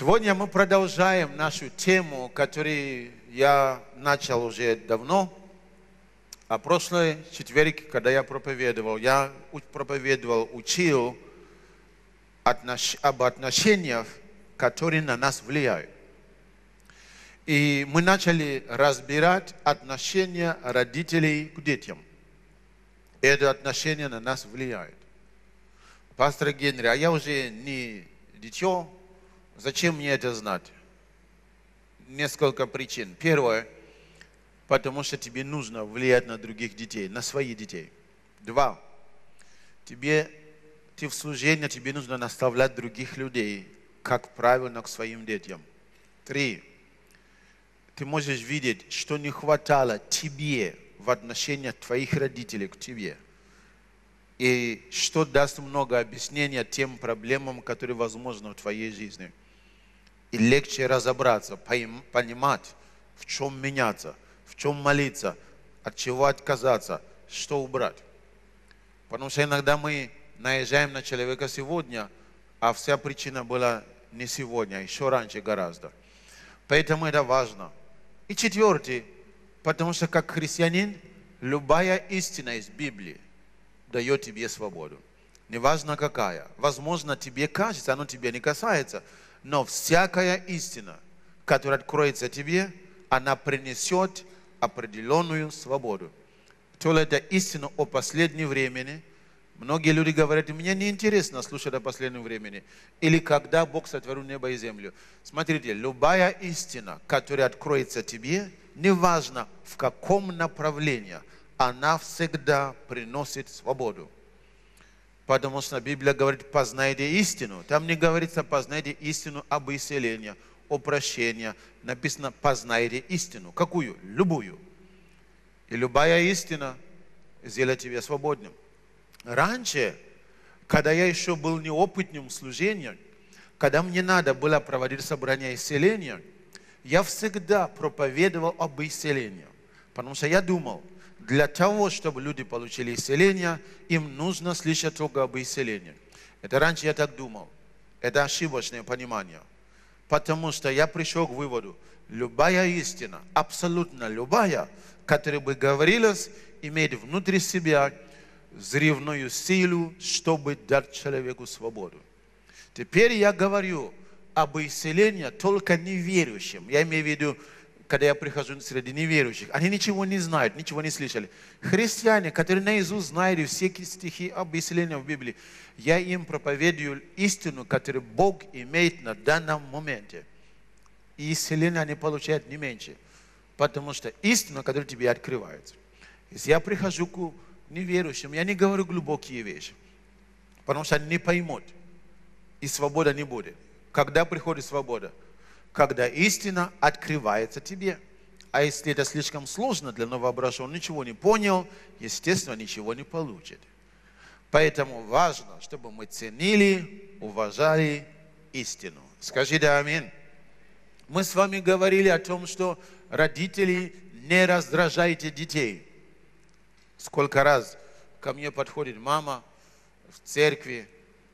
Сегодня мы продолжаем нашу тему, которую я начал уже давно. А прошлый четверг, когда я проповедовал, я проповедовал, учил отнош- об отношениях, которые на нас влияют. И мы начали разбирать отношения родителей к детям. Это отношение на нас влияет. Пастор Генри, а я уже не дитё, зачем мне это знать? Несколько причин. Первое, потому что тебе нужно влиять на других детей, на своих детей. Два, тебе, ты в служении, тебе нужно наставлять других людей, как правильно к своим детям. Три, ты можешь видеть, что не хватало тебе в отношениях твоих родителей к тебе. И что даст много объяснения тем проблемам, которые возможны в твоей жизни. И легче разобраться, понимать, в чем меняться, в чем молиться, от чего отказаться, что убрать. Потому что иногда мы наезжаем на человека сегодня, а вся причина была не сегодня, а еще раньше гораздо. Поэтому это важно. И четвертый, потому что как христианин, любая истина из Библии дает тебе свободу. Неважно какая. Возможно, тебе кажется, оно тебе не касается, но всякая истина, которая откроется тебе, она принесет определенную свободу. То ли это истина о последнем времени. Многие люди говорят, мне не интересно слушать о последнем времени. Или когда Бог сотворил небо и землю. Смотрите, любая истина, которая откроется тебе, неважно в каком направлении, она всегда приносит свободу. Потому что Библия говорит, познайте истину. Там не говорится, познайте истину об исцелении, о прощении. Написано, познайте истину. Какую? Любую. И любая истина сделает тебя свободным. Раньше, когда я еще был неопытным в служении, когда мне надо было проводить собрание исцеления, я всегда проповедовал об исцелении. Потому что я думал, для того, чтобы люди получили исцеление, им нужно слышать только об исцелении. Это раньше я так думал. Это ошибочное понимание. Потому что я пришел к выводу, любая истина, абсолютно любая, которая бы говорилась, имеет внутри себя взрывную силу, чтобы дать человеку свободу. Теперь я говорю об исцелении только неверующим. Я имею в виду, когда я прихожу среди неверующих, они ничего не знают, ничего не слышали. Христиане, которые наизусть знают все стихи об исцелении в Библии, я им проповедую истину, которую Бог имеет на данном моменте. И исцеление они получают не меньше. Потому что истина, которая тебе открывается. Если я прихожу к неверующим, я не говорю глубокие вещи. Потому что они не поймут. И свобода не будет. Когда приходит свобода? Когда истина открывается тебе. А если это слишком сложно для новообращенного, он ничего не понял, естественно, ничего не получит. Поэтому важно, чтобы мы ценили, уважали истину. Скажите аминь. Мы с вами говорили о том, что родители не раздражайте детей. Сколько раз ко мне подходит мама в церкви,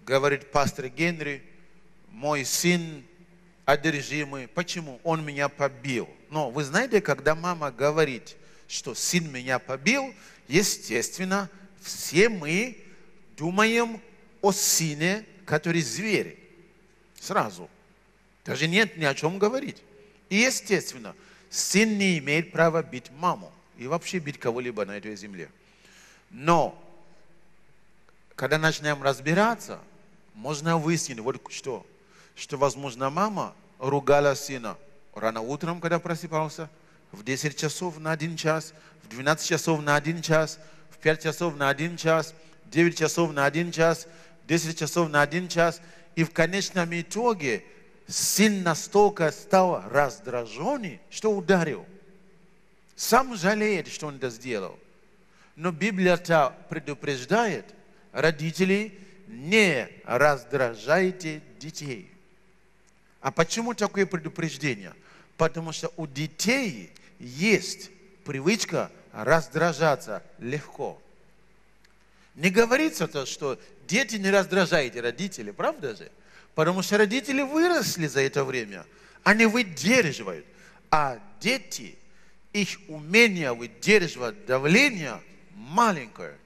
говорит пастор Генри, мой сын одержимый. Почему? Он меня побил. Но вы знаете, когда мама говорит, что сын меня побил, естественно, все мы думаем о сыне, который зверь. Сразу. Даже нет ни о чем говорить. И естественно, сын не имеет права бить маму и вообще бить кого-либо на этой земле. Но, когда начинаем разбираться, можно выяснить вот что. Что, возможно, мама ругала сына рано утром, когда просыпался, в 10 часов на 1 час, в 12 часов на 1 час, в 5 часов на 1 час, 9 часов на 1 час, 10 часов на 1 час. И в конечном итоге сын настолько стал раздраженный, что ударил. Сам жалеет, что он это сделал. Но Библия-то предупреждает, родителей, не раздражайте детей. А почему такое предупреждение? Потому что у детей есть привычка раздражаться легко. Не говорится то, что дети не раздражайте родителей, правда же? Потому что родители выросли за это время. Они выдерживают. А дети, их умение выдерживать давление маленькое.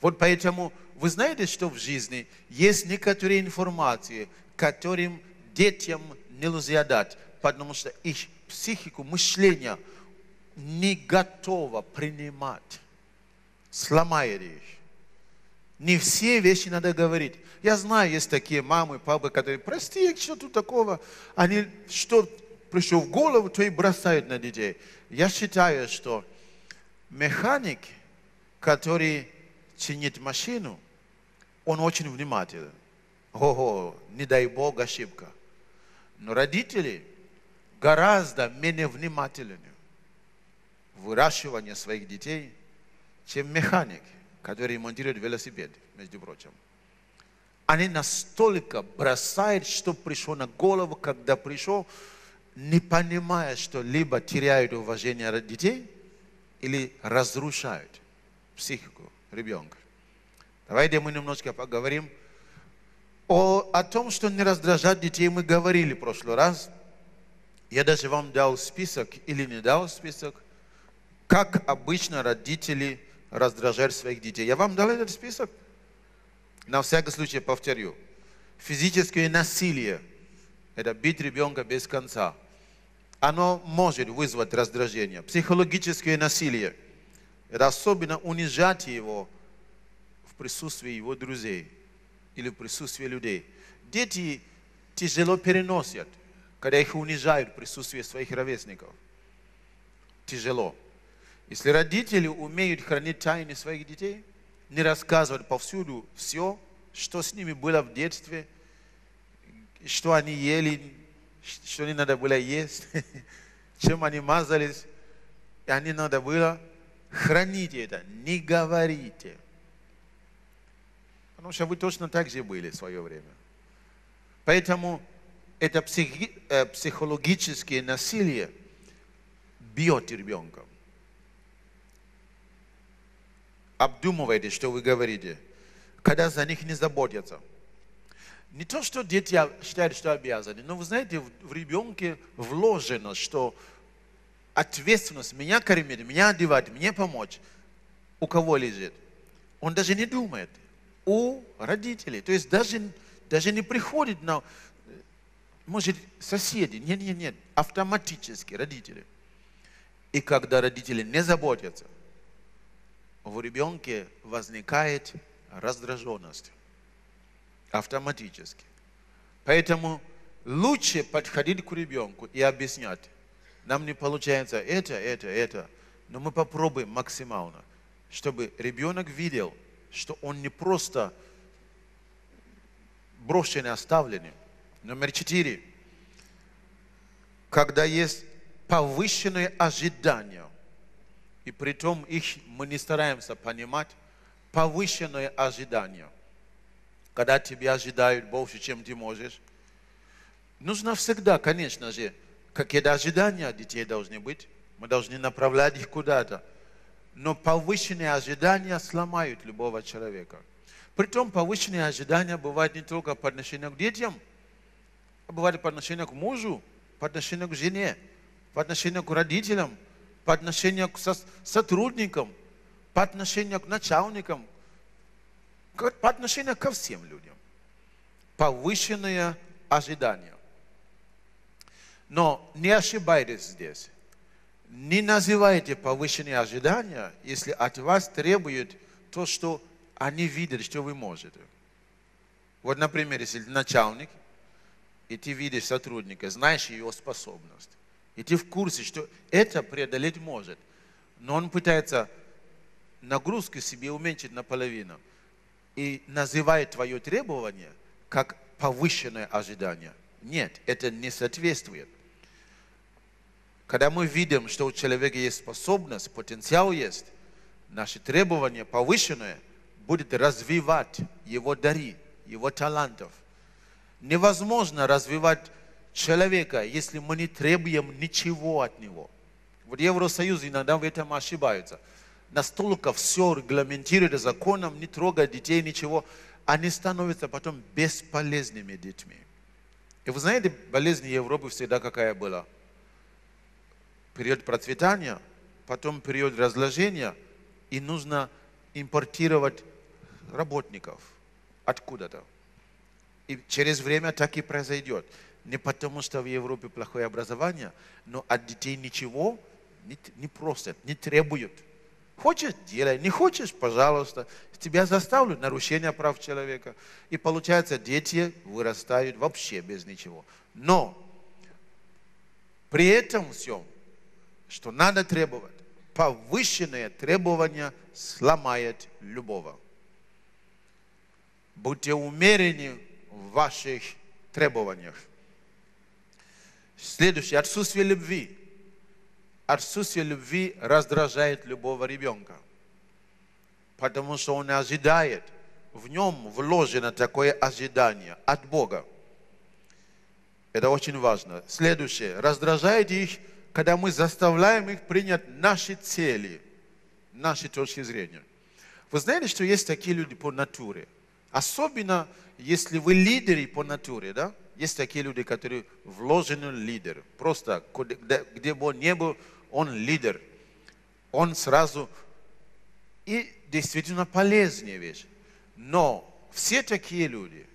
Вот поэтому вы знаете, что в жизни есть некоторые информации, которым детям нельзя дать, потому что их психику, мышление не готово принимать. Сломает их. Не все вещи надо говорить. Я знаю, есть такие мамы, папы, которые, прости, что тут такого? Они, что пришло в голову, то и бросают на детей. Я считаю, что механик, который чинит машину, он очень внимателен. Ого, не дай Бог ошибка. Но родители гораздо менее внимательны в выращивании своих детей, чем механик, который ремонтирует велосипед, между прочим. Они настолько бросают, что пришло на голову, когда пришел, не понимая, что либо теряют уважение детей, или разрушают психику ребенка. Давайте мы немножко поговорим о, о том, что не раздражать детей. Мы говорили в прошлый раз. Я даже вам дал список или не дал список, как обычно родители раздражают своих детей. Я вам дал этот список. На всякий случай повторю. Физическое насилие – это бить ребенка без конца. Оно может вызвать раздражение. Психологическое насилие – это особенно унижать его присутствии его друзей или в присутствии людей. Дети тяжело переносят, когда их унижают в присутствии своих ровесников. Тяжело. Если родители умеют хранить тайны своих детей, не рассказывать повсюду все, что с ними было в детстве, что они ели, что не надо было есть, чем они мазались, и они надо было, храните это, не говорите – Потому что вы точно так же были в свое время. Поэтому это психи, э, психологическое насилие бьет ребенка. Обдумывайте, что вы говорите, когда за них не заботятся. Не то, что дети считают, что обязаны, но вы знаете, в, в ребенке вложено, что ответственность меня кормить, меня одевать, мне помочь, у кого лежит. Он даже не думает – у родителей. То есть даже, даже не приходит на, может, соседи. Нет, нет, нет. Автоматически родители. И когда родители не заботятся, в ребенке возникает раздраженность. Автоматически. Поэтому лучше подходить к ребенку и объяснять. Нам не получается это, это, это. Но мы попробуем максимально, чтобы ребенок видел – что он не просто брошенный, оставленный. Номер четыре. Когда есть повышенные ожидания, и при том их мы не стараемся понимать, повышенные ожидания. Когда тебя ожидают больше, чем ты можешь. Нужно всегда, конечно же, какие-то ожидания детей должны быть. Мы должны направлять их куда-то но повышенные ожидания сломают любого человека. Притом повышенные ожидания бывают не только по отношению к детям, а бывают по отношению к мужу, по отношению к жене, по отношению к родителям, по отношению к сотрудникам, по отношению к начальникам, по отношению ко всем людям. Повышенные ожидания. Но не ошибайтесь здесь не называйте повышенные ожидания, если от вас требуют то, что они видят, что вы можете. Вот, например, если начальник, и ты видишь сотрудника, знаешь его способность, и ты в курсе, что это преодолеть может, но он пытается нагрузку себе уменьшить наполовину и называет твое требование как повышенное ожидание. Нет, это не соответствует. Когда мы видим, что у человека есть способность, потенциал есть, наши требования повышенные будет развивать его дари, его талантов. Невозможно развивать человека, если мы не требуем ничего от него. Вот Евросоюз иногда в этом ошибается. Настолько все регламентирует законом, не трогать детей, ничего. они становятся потом бесполезными детьми. И вы знаете, болезнь Европы всегда какая была? Период процветания, потом период разложения, и нужно импортировать работников откуда-то. И через время так и произойдет. Не потому, что в Европе плохое образование, но от детей ничего не, не просят, не требуют. Хочешь – делай, не хочешь – пожалуйста. Тебя заставлю нарушение прав человека. И получается, дети вырастают вообще без ничего. Но при этом всем, что надо требовать, повышенные требования сломает любого. Будьте умеренны в ваших требованиях. Следующее, отсутствие любви. Отсутствие любви раздражает любого ребенка, потому что он ожидает, в нем вложено такое ожидание от Бога. Это очень важно. Следующее, раздражает их, когда мы заставляем их принять наши цели, наши точки зрения. Вы знаете, что есть такие люди по натуре? Особенно, если вы лидеры по натуре, да? Есть такие люди, которые вложены лидер. Просто, где, бы он ни был, он лидер. Он сразу... И действительно полезнее вещь. Но все такие люди,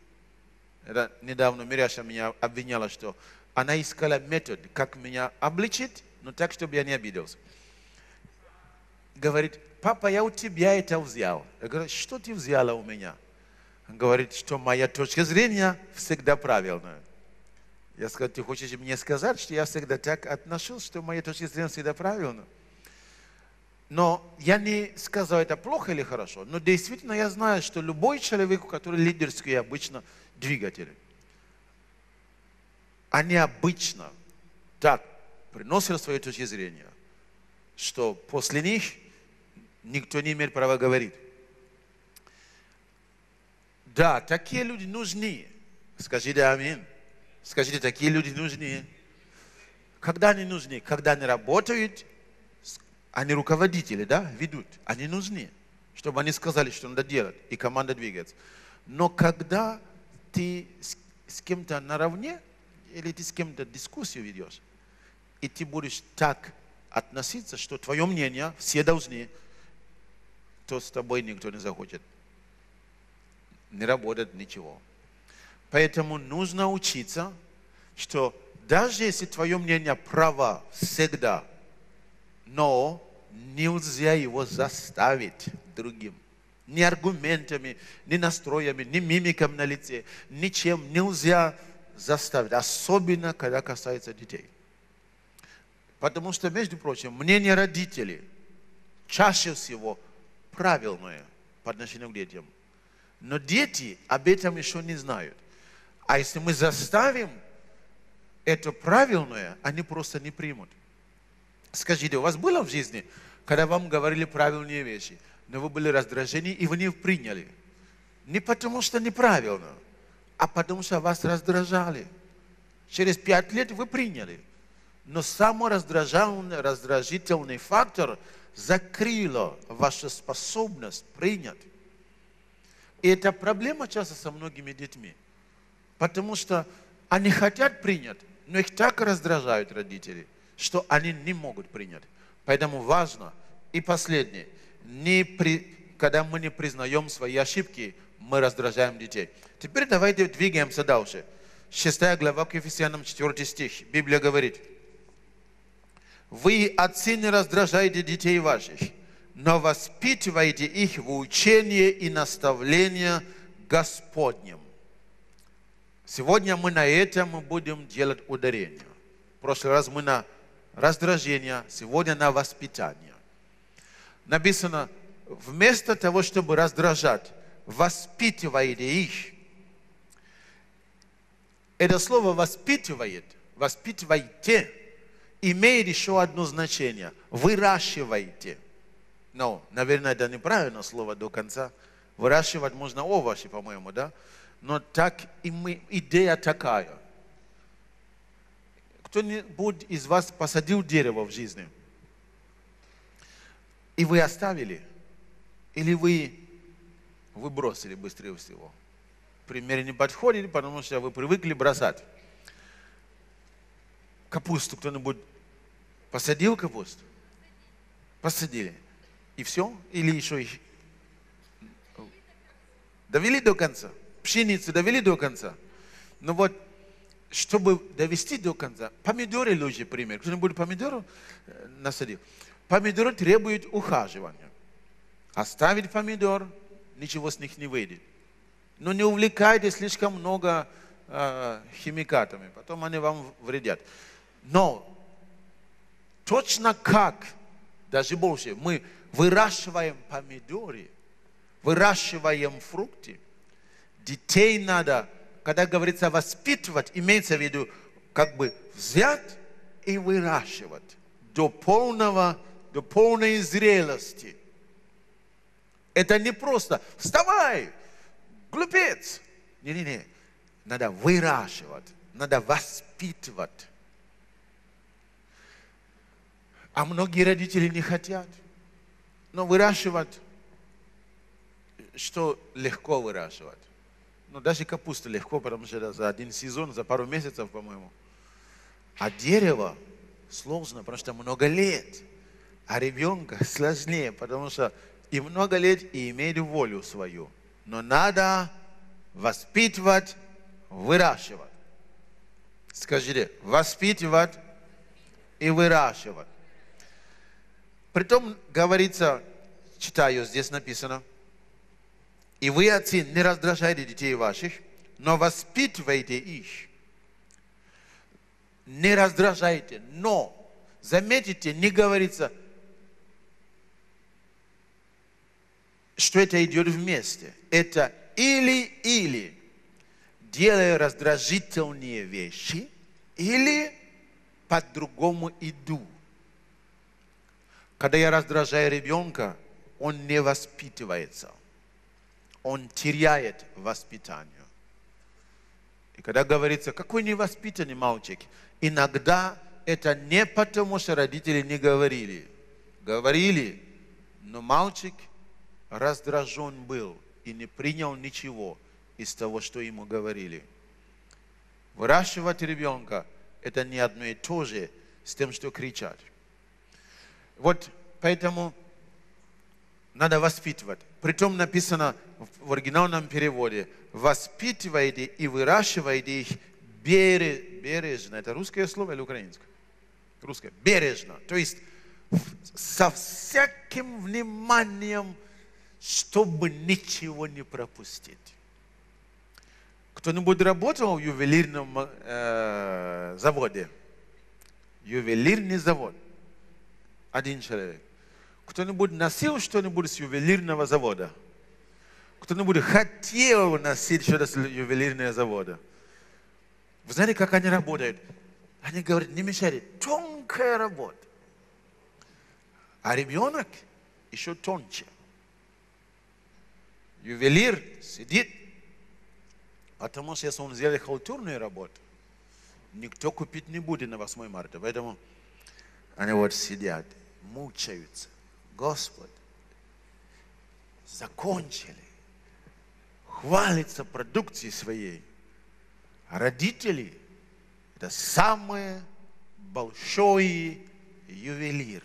это недавно Миряша меня обвиняла, что она искала метод, как меня обличить, но так, чтобы я не обиделся. Говорит, папа, я у тебя это взял. Я говорю, что ты взяла у меня? Он говорит, что моя точка зрения всегда правильная. Я сказал, ты хочешь мне сказать, что я всегда так отношусь, что моя точка зрения всегда правильная? Но я не сказал, это плохо или хорошо, но действительно я знаю, что любой человек, который лидерский, обычно двигатель, они обычно так приносят свои точки зрения, что после них никто не имеет права говорить. Да, такие люди нужны. Скажите аминь. Скажите, такие люди нужны. Когда они нужны? Когда они работают, они руководители, да, ведут. Они нужны, чтобы они сказали, что надо делать, и команда двигается. Но когда ты с кем-то наравне, или ты с кем-то дискуссию ведешь, и ты будешь так относиться, что твое мнение все должны, то с тобой никто не захочет не работает ничего. Поэтому нужно учиться, что даже если твое мнение право всегда, но нельзя его заставить другим. Ни аргументами, ни настроями, ни мимиком на лице, ничем нельзя заставить, особенно когда касается детей. Потому что, между прочим, мнение родителей чаще всего правильное по отношению к детям – но дети об этом еще не знают. А если мы заставим это правильное, они просто не примут. Скажите, у вас было в жизни, когда вам говорили правильные вещи, но вы были раздражены и вы не приняли? Не потому что неправильно, а потому что вас раздражали. Через пять лет вы приняли. Но самый раздражительный, раздражительный фактор закрыло вашу способность принять. И это проблема часто со многими детьми. Потому что они хотят принять, но их так раздражают родители, что они не могут принять. Поэтому важно. И последнее. Не при, когда мы не признаем свои ошибки, мы раздражаем детей. Теперь давайте двигаемся дальше. Шестая глава к Ефесянам, 4 стих. Библия говорит, «Вы, отцы, не раздражайте детей ваших, но воспитывайте их в учение и наставление Господнем. Сегодня мы на этом будем делать ударение. В прошлый раз мы на раздражение, сегодня на воспитание. Написано, вместо того, чтобы раздражать, воспитывайте их. Это слово воспитывает, воспитывайте, имеет еще одно значение. Выращивайте – но, наверное, это неправильное слово до конца. Выращивать можно овощи, по-моему, да? Но так и мы, идея такая. Кто-нибудь из вас посадил дерево в жизни? И вы оставили? Или вы, вы бросили быстрее всего? пример не подходит, потому что вы привыкли бросать. Капусту кто-нибудь посадил капусту? Посадили. И все? Или еще довели до конца? Пшеницу довели до конца? Ну вот, чтобы довести до конца, помидоры лучший пример. Кто-нибудь помидору э, насадил? Помидоры требуют ухаживания. Оставить помидор, ничего с них не выйдет. Но не увлекайтесь слишком много э, химикатами, потом они вам вредят. Но точно как, даже больше, мы выращиваем помидоры, выращиваем фрукты, детей надо когда говорится воспитывать, имеется в виду как бы взять и выращивать до полного, до полной зрелости. Это не просто вставай, глупец. Не-не-не, надо выращивать, надо воспитывать. А многие родители не хотят. Но выращивать, что легко выращивать. Ну, даже капуста легко, потому что за один сезон, за пару месяцев, по-моему. А дерево сложно, потому что много лет. А ребенка сложнее, потому что и много лет, и имеет волю свою. Но надо воспитывать, выращивать. Скажите, воспитывать и выращивать. Притом говорится, читаю, здесь написано, и вы, отцы, не раздражайте детей ваших, но воспитывайте их. Не раздражайте, но, заметите, не говорится, что это идет вместе. Это или-или, делая раздражительные вещи, или по-другому иду. Когда я раздражаю ребенка, он не воспитывается – он теряет воспитание. И когда говорится, какой невоспитанный мальчик, иногда это не потому, что родители не говорили. Говорили, но мальчик раздражен был и не принял ничего из того, что ему говорили. Выращивать ребенка – это не одно и то же с тем, что кричать. Вот поэтому надо воспитывать. Притом написано в оригинальном переводе, воспитывайте и выращивайте их бережно. Это русское слово или украинское? Русское. Бережно. То есть со всяким вниманием, чтобы ничего не пропустить. Кто-нибудь работал в ювелирном э, заводе? Ювелирный завод. Один человек. Кто-нибудь носил что-нибудь с ювелирного завода? Кто-нибудь хотел носить что-то с ювелирного завода? Вы знаете, как они работают? Они говорят, не мешайте, тонкая работа. А ребенок еще тонче. Ювелир сидит, потому что если он сделает халтурную работу, никто купить не будет на 8 марта. Поэтому они вот сидят, мучаются. Господь, закончили. Хвалится продукцией своей. Родители – это самый большой ювелир.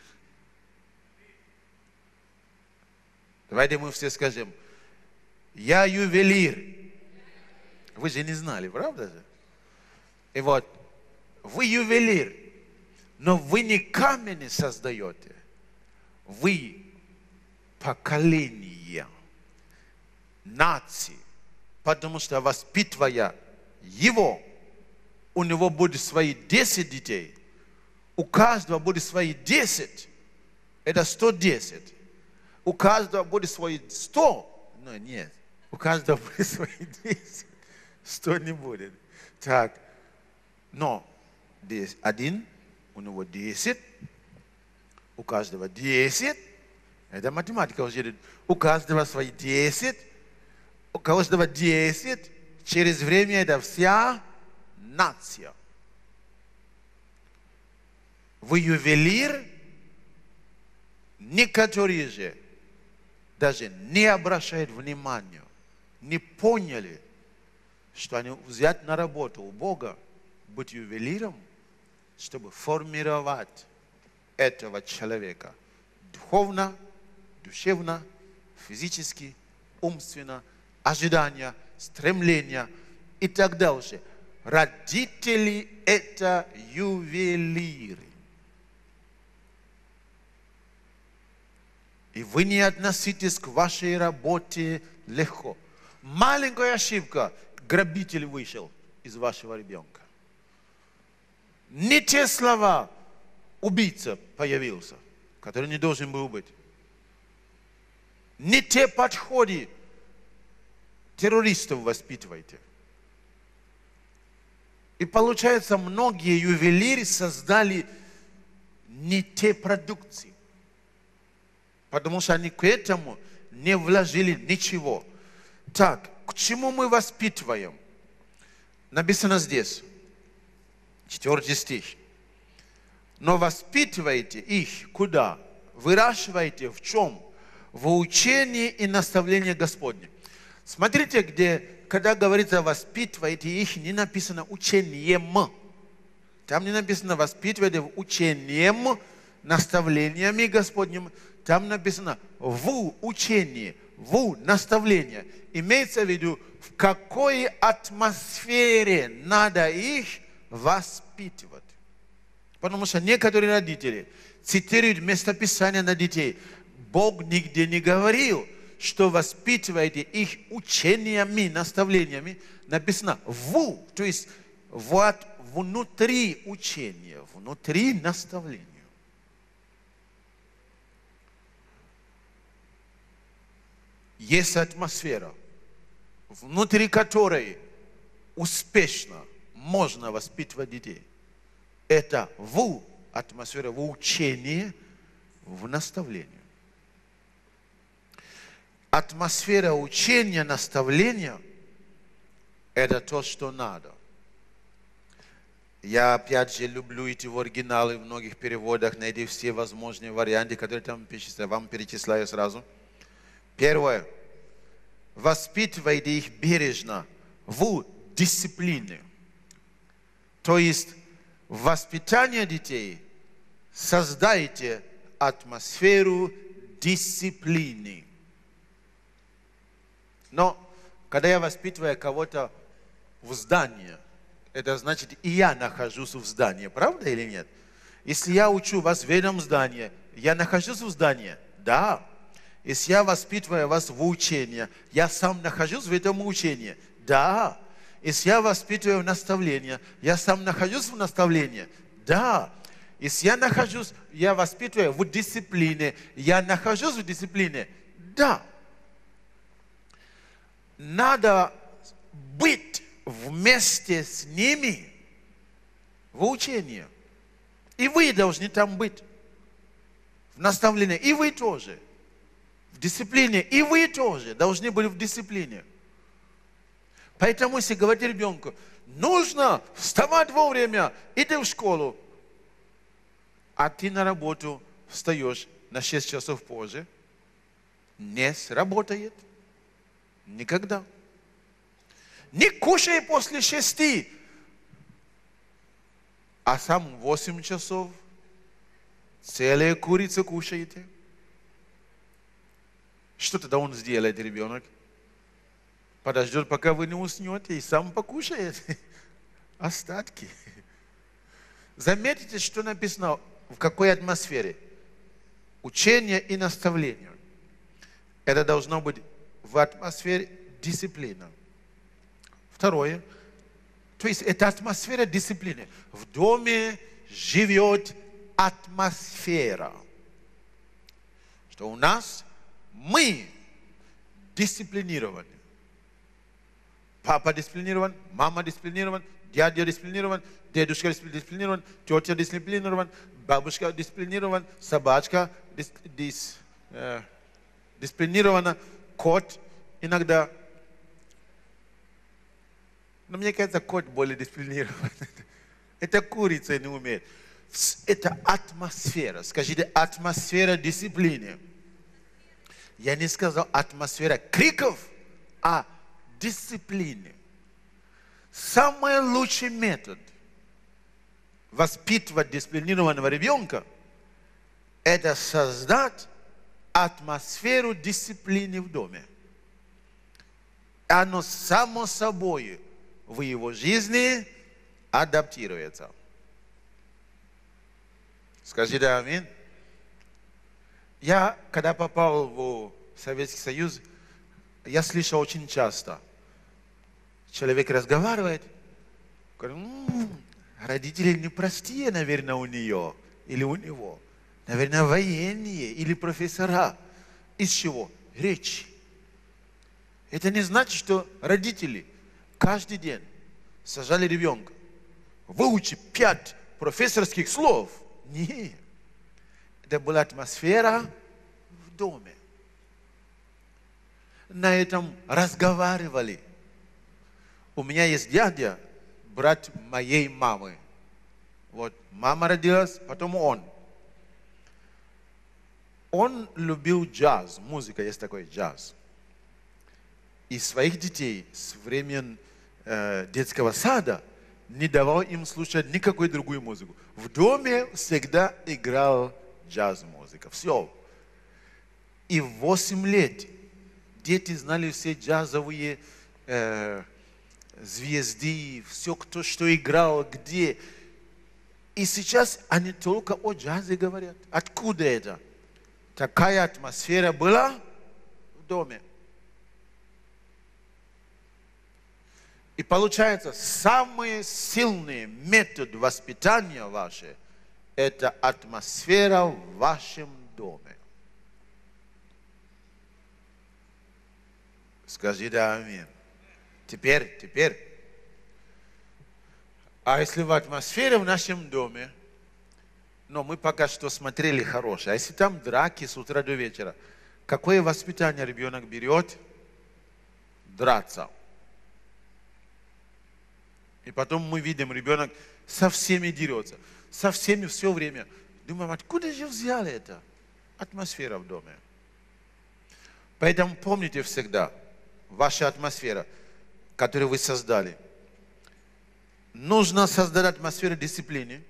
Давайте мы все скажем, я ювелир. Вы же не знали, правда же? И вот, вы ювелир, но вы не камень создаете вы поколение нации, потому что воспитывая его, у него будет свои 10 детей, у каждого будет свои 10, это 110. У каждого будет свои 100, но нет, у каждого будет свои 10, 100 не будет. Так, но один, у него 10, у каждого 10. Это математика уже. У каждого свои 10. У каждого 10. Через время это вся нация. Вы ювелир, некоторые же даже не обращают внимания, не поняли, что они взять на работу у Бога, быть ювелиром, чтобы формировать этого человека духовно, душевно, физически, умственно, ожидания, стремления и так дальше. Родители – это ювелиры. И вы не относитесь к вашей работе легко. Маленькая ошибка, грабитель вышел из вашего ребенка. Не те слова, убийца появился, который не должен был быть. Не те подходы, террористов воспитывайте. И получается, многие ювелиры создали не те продукции, потому что они к этому не вложили ничего. Так, к чему мы воспитываем? Написано здесь, четвертый стих. Но воспитывайте их куда? Выращивайте в чем? В учении и наставлении Господне. Смотрите, где, когда говорится воспитывайте их, не написано учением. Там не написано воспитывайте учением, наставлениями Господним. Там написано в учении, в наставлении. Имеется в виду, в какой атмосфере надо их воспитывать. Потому что некоторые родители цитируют местописание на детей. Бог нигде не говорил, что воспитываете их учениями, наставлениями. Написано в, то есть вот внутри учения, внутри наставления. Есть атмосфера, внутри которой успешно можно воспитывать детей – это в атмосфера, в учении, в наставлении. Атмосфера учения, наставления – это то, что надо. Я опять же люблю идти в оригиналы в многих переводах, найти все возможные варианты, которые там. Я вам перечисляю сразу. Первое. Воспитывайте их бережно в дисциплине. То есть в воспитании детей создайте атмосферу дисциплины. Но когда я воспитываю кого-то в здании, это значит, и я нахожусь в здании, правда или нет? Если я учу вас в этом здании, я нахожусь в здании? Да. Если я воспитываю вас в учении, я сам нахожусь в этом учении? Да. Если я воспитываю наставление, я сам нахожусь в наставлении? Да. Если я нахожусь, я воспитываю в дисциплине, я нахожусь в дисциплине? Да. Надо быть вместе с ними в учении. И вы должны там быть. В наставлении. И вы тоже. В дисциплине. И вы тоже должны быть в дисциплине. Поэтому, если говорить ребенку, нужно вставать вовремя, иди в школу, а ты на работу встаешь на 6 часов позже, не сработает. Никогда. Не кушай после шести, а сам 8 часов целые курицы кушаете. Что тогда он сделает, ребенок? подождет, пока вы не уснете, и сам покушает остатки. Заметите, что написано, в какой атмосфере. Учение и наставление. Это должно быть в атмосфере дисциплины. Второе. То есть это атмосфера дисциплины. В доме живет атмосфера. Что у нас мы дисциплинированы. Папа дисциплинирован, мама дисциплинирован, дядя дисциплинирован, дедушка дисциплинирован, тетя дисциплинирован, бабушка дисциплинирован, собачка дис, дис, э, дисциплинирована, кот иногда. Но мне кажется, кот более дисциплинирован. Это курица не умеет. Это атмосфера. Скажите, атмосфера дисциплины. Я не сказал атмосфера криков, а дисциплины. Самый лучший метод воспитывать дисциплинированного ребенка – это создать атмосферу дисциплины в доме. Оно само собой в его жизни адаптируется. Скажите аминь. Я, когда попал в Советский Союз, я слышал очень часто. Человек разговаривает, говорит, «М, родители непростые, наверное, у нее или у него. Наверное, военные или профессора. Из чего? Речь. Это не значит, что родители каждый день сажали ребенка. Выучи пять профессорских слов. Нет. Это была атмосфера в доме. На этом разговаривали. У меня есть дядя, брат моей мамы. Вот мама родилась, потом он. Он любил джаз, музыка есть такой джаз. И своих детей с времен э, детского сада не давал им слушать никакой другую музыку. В доме всегда играл джаз-музыка. Все. И в 8 лет дети знали все джазовые э, звезды, все, кто что играл, где. И сейчас они только о джазе говорят. Откуда это? Такая атмосфера была в доме. И получается, самый сильный метод воспитания ваше – это атмосфера в вашем доме. Скажи да аминь. Теперь, теперь. А если в атмосфере в нашем доме, но мы пока что смотрели хорошее, а если там драки с утра до вечера, какое воспитание ребенок берет? Драться. И потом мы видим, ребенок со всеми дерется, со всеми все время. Думаем, откуда же взяли это? Атмосфера в доме. Поэтому помните всегда, ваша атмосфера, которую вы создали. Нужно создать атмосферу дисциплины,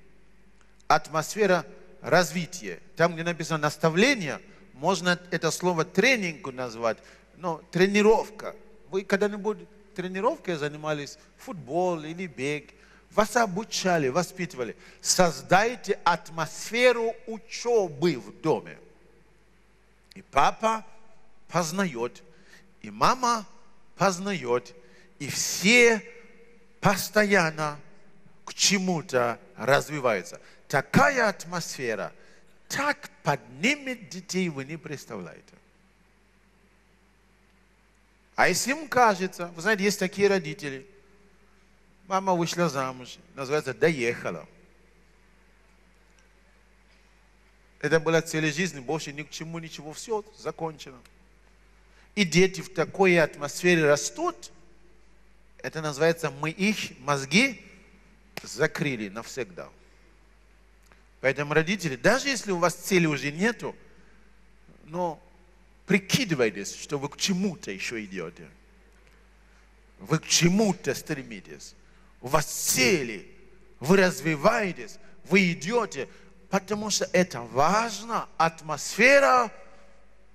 атмосфера развития. Там, где написано наставление, можно это слово тренинг назвать, но тренировка. Вы когда-нибудь тренировкой занимались, футбол или бег, вас обучали, воспитывали. Создайте атмосферу учебы в доме. И папа познает, и мама познает, и все постоянно к чему-то развиваются. Такая атмосфера так поднимет детей, вы не представляете. А если им кажется, вы знаете, есть такие родители, мама вышла замуж, называется «доехала». Это была цель жизни, больше ни к чему ничего, все закончено. И дети в такой атмосфере растут, это называется, мы их мозги закрыли навсегда. Поэтому родители, даже если у вас цели уже нету, но прикидывайтесь, что вы к чему-то еще идете. Вы к чему-то стремитесь. У вас цели. Вы развиваетесь. Вы идете. Потому что это важно. Атмосфера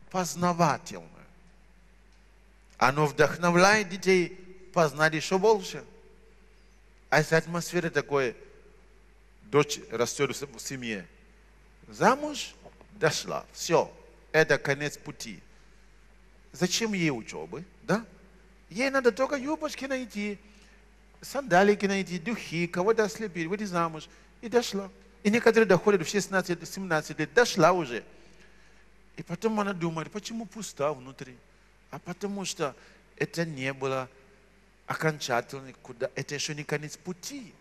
познавательная. Оно вдохновляет детей познать еще больше. А если атмосфера такой, дочь растет в семье, замуж дошла, все, это конец пути. Зачем ей учебы, да? Ей надо только юбочки найти, сандалики найти, духи, кого-то ослепить, выйти замуж. И дошла. И некоторые доходят в 16-17 лет, дошла уже. И потом она думает, почему пуста внутри? А потому что это не было окончательно, куда, это еще не конец пути.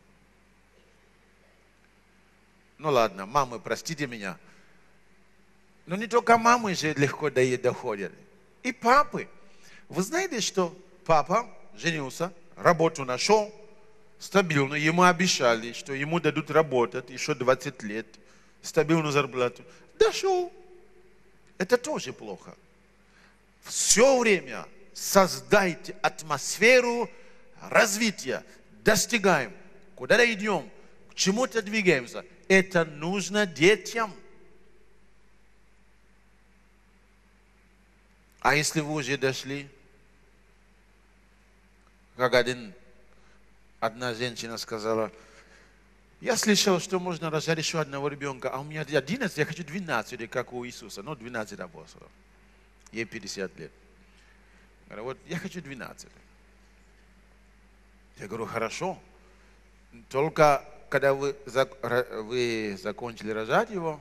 Ну ладно, мамы, простите меня. Но не только мамы же легко до ей доходят. И папы. Вы знаете, что папа женился, работу нашел, стабильно. Ему обещали, что ему дадут работать еще 20 лет, стабильную зарплату. Дошел. Это тоже плохо. Все время создайте атмосферу развития, достигаем, куда-то идем, к чему-то двигаемся, это нужно детям. А если вы уже дошли, как один, одна женщина сказала, я слышал, что можно рожать еще одного ребенка, а у меня 11, я хочу 12, как у Иисуса, ну 12 апостолов. Ей 50 лет. Говорю, вот я хочу 12. Я говорю, хорошо. Только когда вы, вы закончили рожать его,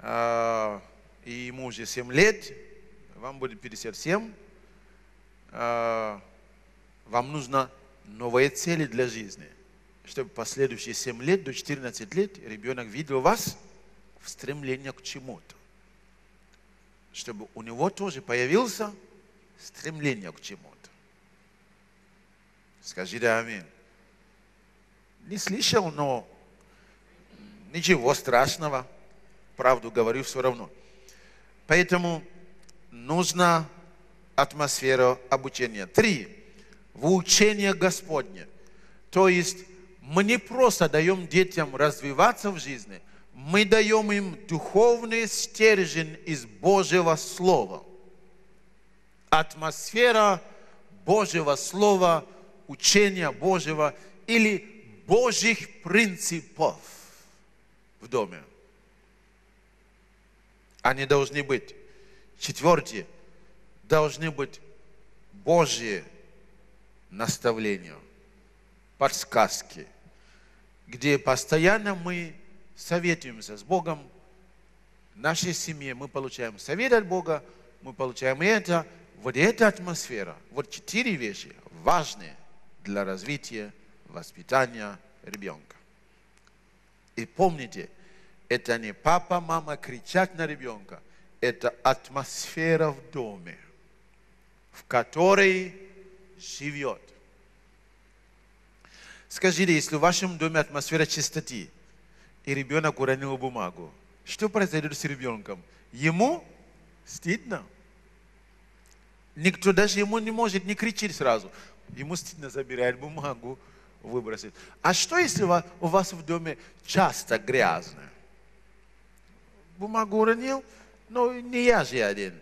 а, и ему уже 7 лет, вам будет 57, а, вам нужно новые цели для жизни – чтобы последующие 7 лет, до 14 лет ребенок видел вас в стремлении к чему-то. Чтобы у него тоже появился стремление к чему-то. Скажите аминь. Не слышал, но ничего страшного. Правду говорю все равно. Поэтому нужна атмосфера обучения. Три. В учение Господне. То есть мы не просто даем детям развиваться в жизни, мы даем им духовный стержень из Божьего Слова. Атмосфера Божьего Слова, учения Божьего или Божьих принципов в доме. Они должны быть. Четвертое. Должны быть Божьи наставления, подсказки – где постоянно мы советуемся с Богом, в нашей семье мы получаем совет от Бога, мы получаем это, вот эта атмосфера, вот четыре вещи важные для развития, воспитания ребенка. И помните, это не папа, мама кричат на ребенка, это атмосфера в доме, в которой живет Скажите, если в вашем доме атмосфера чистоты, и ребенок уронил бумагу, что произойдет с ребенком? Ему стыдно. Никто даже ему не может не кричать сразу. Ему стыдно забирать бумагу, выбросить. А что, если у вас в доме часто грязно? Бумагу уронил, но не я же один.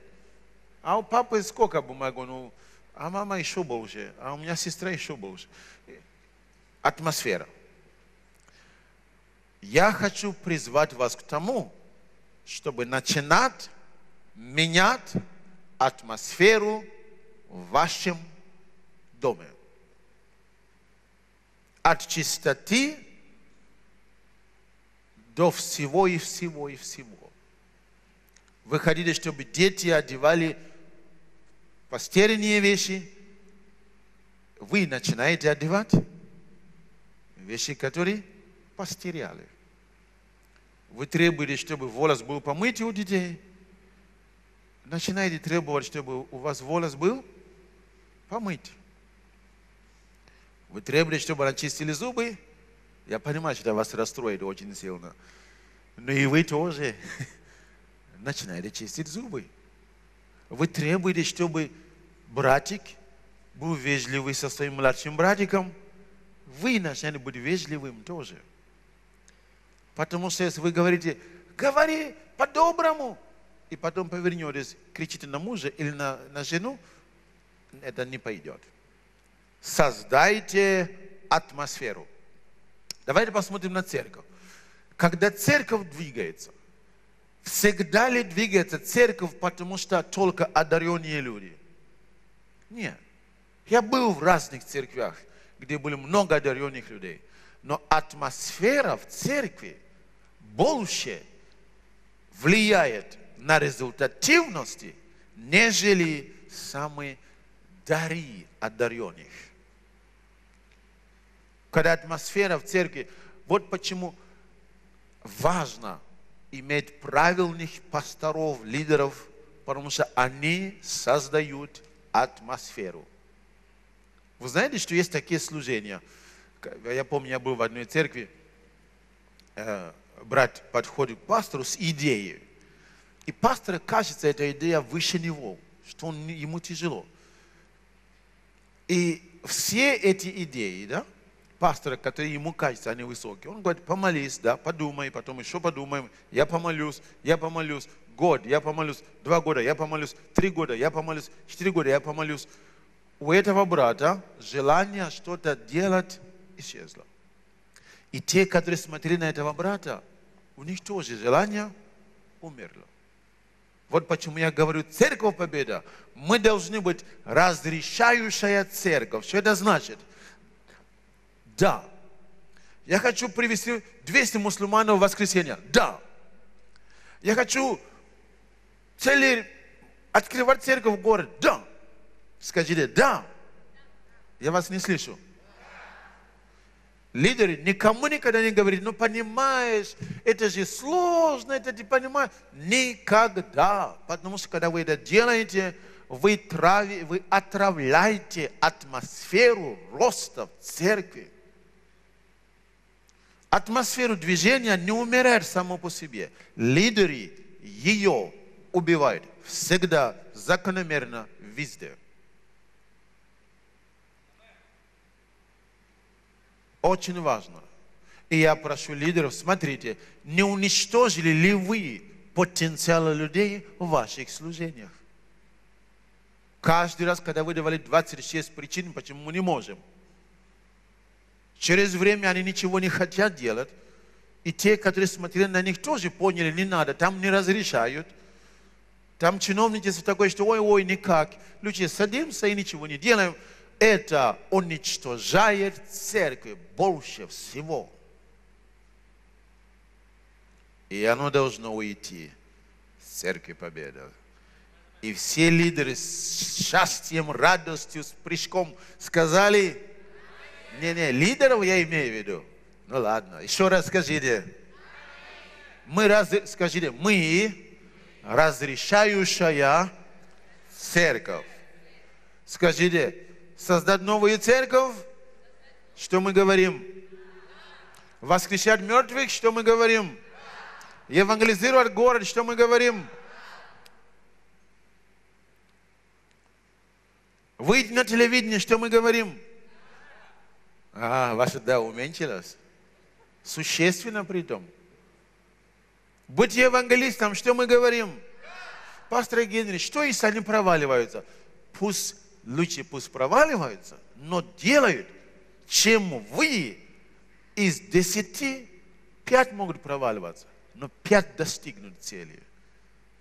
А у папы сколько бумагу? Ну, а мама еще больше, а у меня сестра еще больше атмосфера. Я хочу призвать вас к тому, чтобы начинать менять атмосферу в вашем доме. От чистоты до всего и всего и всего. Вы хотите, чтобы дети одевали постельные вещи, вы начинаете одевать вещи, которые постеряли. Вы требуете, чтобы волос был помыть у детей. Начинаете требовать, чтобы у вас волос был помыть. Вы требуете, чтобы очистили зубы. Я понимаю, что это вас расстроит очень сильно. Но и вы тоже начинаете чистить зубы. Вы требуете, чтобы братик был вежливый со своим младшим братиком – вы начали быть вежливым тоже. Потому что если вы говорите, говори по-доброму, и потом повернетесь, кричите на мужа или на, на жену, это не пойдет. Создайте атмосферу. Давайте посмотрим на церковь. Когда церковь двигается, всегда ли двигается церковь, потому что только одаренные люди? Нет. Я был в разных церквях где было много одаренных людей. Но атмосфера в церкви больше влияет на результативности, нежели самые дары одаренных. Когда атмосфера в церкви, вот почему важно иметь правильных пасторов, лидеров, потому что они создают атмосферу. Вы знаете, что есть такие служения? Я помню, я был в одной церкви, э, брат подходит к пастору с идеей. И пастору кажется, эта идея выше него, что он, ему тяжело. И все эти идеи, да, пастора, которые ему кажется, они высокие, он говорит, помолись, да, подумай, потом еще подумаем, я помолюсь, я помолюсь, год, я помолюсь, два года, я помолюсь, три года, я помолюсь, четыре года, я помолюсь. У этого брата желание что-то делать исчезло. И те, которые смотрели на этого брата, у них тоже желание умерло. Вот почему я говорю, церковь победа. Мы должны быть разрешающая церковь. Что это значит? Да. Я хочу привести 200 мусульманов в воскресенье. Да. Я хочу цели открывать церковь в город. Да. Скажите, да. Я вас не слышу. Лидеры никому никогда не говорит, ну понимаешь, это же сложно, это ты понимаешь. Никогда. Потому что когда вы это делаете, вы, трави, вы отравляете атмосферу роста в церкви. Атмосферу движения не умирает само по себе. Лидеры ее убивают. Всегда, закономерно, везде. Очень важно. И я прошу лидеров, смотрите, не уничтожили ли вы потенциал людей в ваших служениях? Каждый раз, когда вы давали 26 причин, почему мы не можем. Через время они ничего не хотят делать. И те, которые смотрели на них, тоже поняли, не надо, там не разрешают. Там чиновники такой, что ой-ой, никак. Люди, садимся и ничего не делаем это уничтожает церковь больше всего. И оно должно уйти с церкви Победа. И все лидеры с счастьем, радостью, с прыжком сказали, не-не, лидеров я имею в виду. Ну ладно, еще раз скажите. Мы, раз, скажите, мы разрешающая церковь. Скажите, создать новую церковь, что мы говорим? Воскрешать мертвых, что мы говорим? Евангелизировать город, что мы говорим? Выйти на телевидение, что мы говорим? А, ваше да уменьшилось. Существенно при том. Быть евангелистом, что мы говорим? Пастор Генри, что если они проваливаются? Пусть лучше пусть проваливаются, но делают, чем вы из десяти пять могут проваливаться, но пять достигнут цели.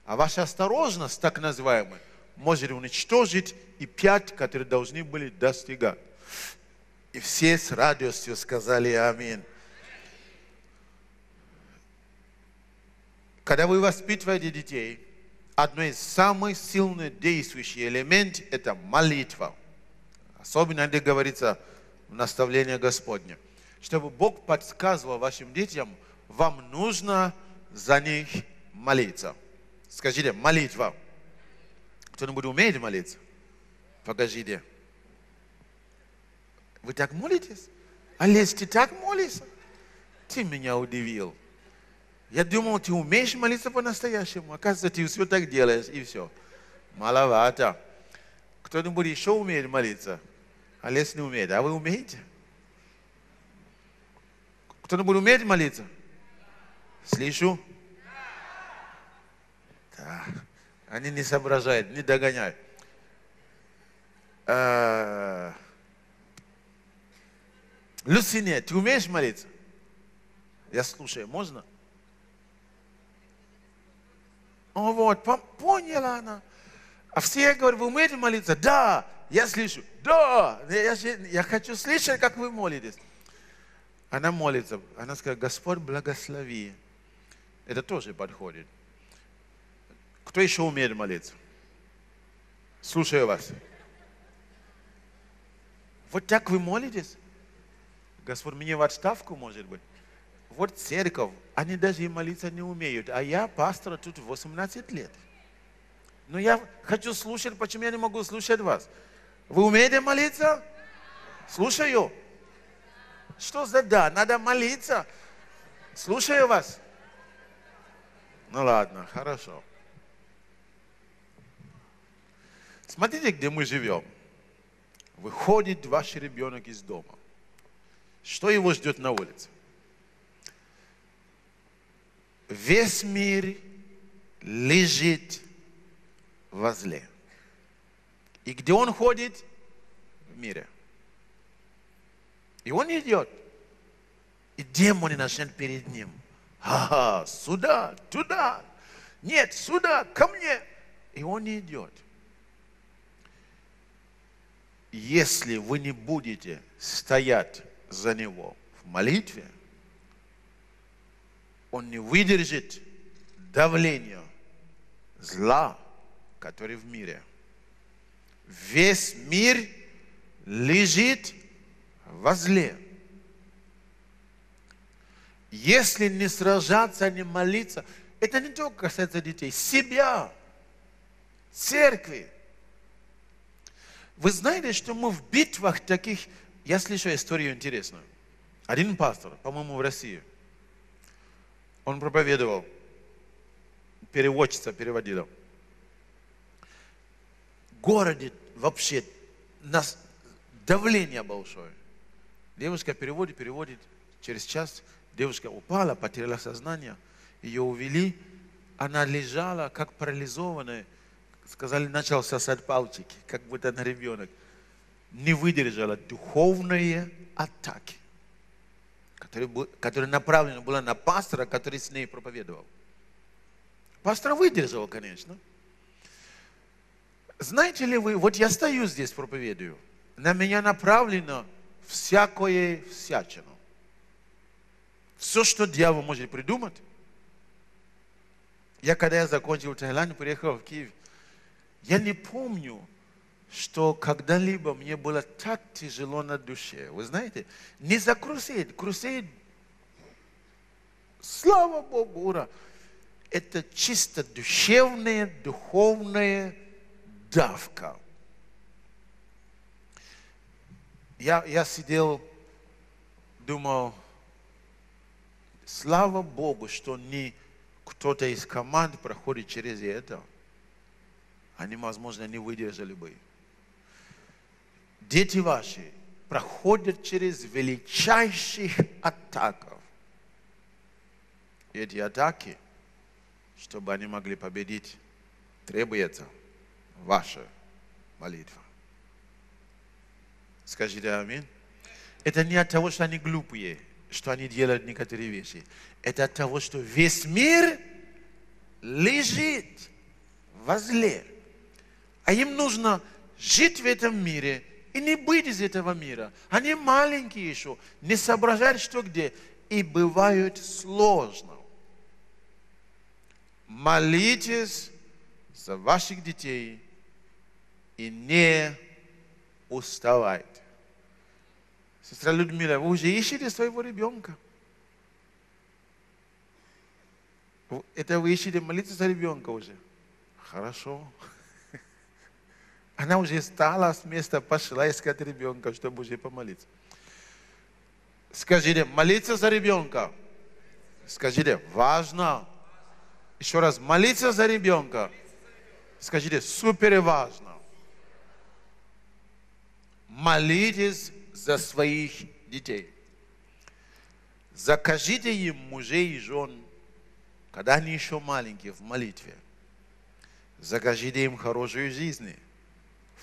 А ваша осторожность, так называемая, может уничтожить и пять, которые должны были достигать. И все с радостью сказали Аминь. Когда вы воспитываете детей, одно из самых сильных действующих элементов – это молитва. Особенно, где говорится в наставлении Господне. Чтобы Бог подсказывал вашим детям, вам нужно за них молиться. Скажите, молитва. Кто-нибудь умеет молиться? Покажите. Вы так молитесь? Олесь, ты так молишься? Ты меня удивил. Я думал, ты умеешь молиться по-настоящему. Оказывается, ты все так делаешь, и все. Маловато. Кто-нибудь еще умеет молиться? Олес не умеет. А вы умеете? Кто-нибудь умеет молиться? Слышу? Да. Они не соображают, не догоняют. А... Люсине, ты умеешь молиться? Я слушаю, можно? О, вот, поняла она. А все говорят, вы умеете молиться? Да, я слышу. Да, я, я хочу слышать, как вы молитесь. Она молится. Она сказала, Господь благослови. Это тоже подходит. Кто еще умеет молиться? Слушаю вас. Вот так вы молитесь? Господь, мне в отставку, может быть вот церковь, они даже и молиться не умеют. А я пастор тут 18 лет. Но я хочу слушать, почему я не могу слушать вас? Вы умеете молиться? Слушаю. Что за да? Надо молиться. Слушаю вас. Ну ладно, хорошо. Смотрите, где мы живем. выходит ваш ребенок из дома. Что его ждет на улице? Весь мир лежит возле. И где он ходит? В мире. И он идет. И демоны начинают перед ним. Ага, сюда, туда. Нет, сюда, ко мне. И он идет. Если вы не будете стоять за него в молитве, он не выдержит давления зла, который в мире. Весь мир лежит возле. Если не сражаться, не молиться, это не только касается детей, себя, церкви. Вы знаете, что мы в битвах таких... Я слышал историю интересную. Один пастор, по-моему, в России, он проповедовал, переводчица переводила. В городе вообще нас давление большое. Девушка переводит, переводит. Через час девушка упала, потеряла сознание. Ее увели. Она лежала, как парализованная. Сказали, начал сосать пальчики, как будто она ребенок. Не выдержала духовные атаки, которые, которые направлены была на пастора, который с ней проповедовал. Пастор выдержал, конечно. Знаете ли вы, вот я стою здесь, проповедую, на меня направлено всякое всячину. Все, что дьявол может придумать. Я когда я закончил Таиланд, приехал в Киев, я не помню, что когда-либо мне было так тяжело на душе. Вы знаете, не за крусейд. Крусейд, слава Богу, ура. Это чисто душевная, духовная давка. Я, я сидел, думал, слава Богу, что не кто-то из команд проходит через это. Они, возможно, не выдержали бы. Дети ваши проходят через величайших атаков. И эти атаки, чтобы они могли победить, требуется ваша молитва. Скажите аминь. Это не от того, что они глупые, что они делают некоторые вещи. Это от того, что весь мир лежит возле. А им нужно жить в этом мире и не быть из этого мира. Они маленькие еще, не соображают, что где. И бывает сложно. Молитесь за ваших детей и не уставайте. Сестра Людмила, вы уже ищете своего ребенка? Это вы ищете молиться за ребенка уже? Хорошо. Она уже стала с места, пошла искать ребенка, чтобы уже помолиться. Скажите, молиться за ребенка. Скажите, важно. Еще раз, молиться за ребенка. Скажите, супер важно. Молитесь за своих детей. Закажите им мужей и жен, когда они еще маленькие, в молитве. Закажите им хорошую жизнь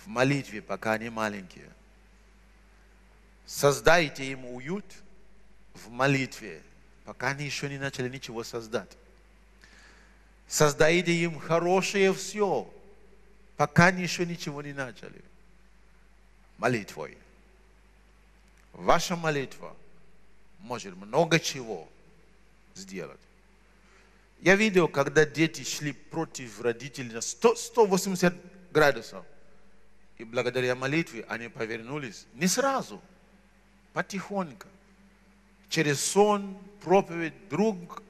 в молитве, пока они маленькие. Создайте им уют в молитве, пока они еще не начали ничего создать. Создайте им хорошее все, пока они еще ничего не начали. Молитвой. Ваша молитва может много чего сделать. Я видел, когда дети шли против родителей на 100, 180 градусов. И благодаря молитве они повернулись не сразу, потихоньку. Через сон, проповедь, друг,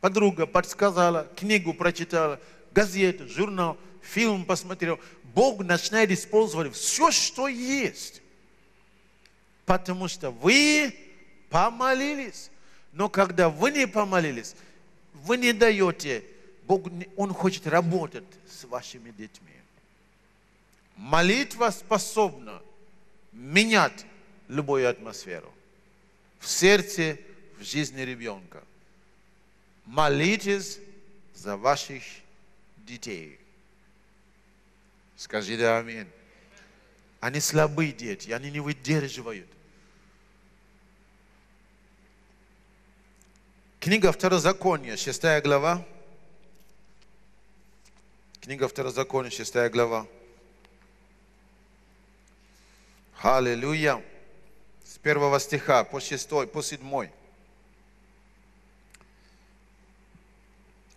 подруга подсказала, книгу прочитала, газету, журнал, фильм посмотрел. Бог начинает использовать все, что есть. Потому что вы помолились. Но когда вы не помолились, вы не даете, Бог, Он хочет работать с вашими детьми. Молитва способна менять любую атмосферу в сердце, в жизни ребенка. Молитесь за ваших детей. Скажи да аминь. Они слабые дети, они не выдерживают. Книга Второзакония, 6 глава. Книга Второзакония, 6 глава. Аллилуйя. С первого стиха по шестой, по седьмой.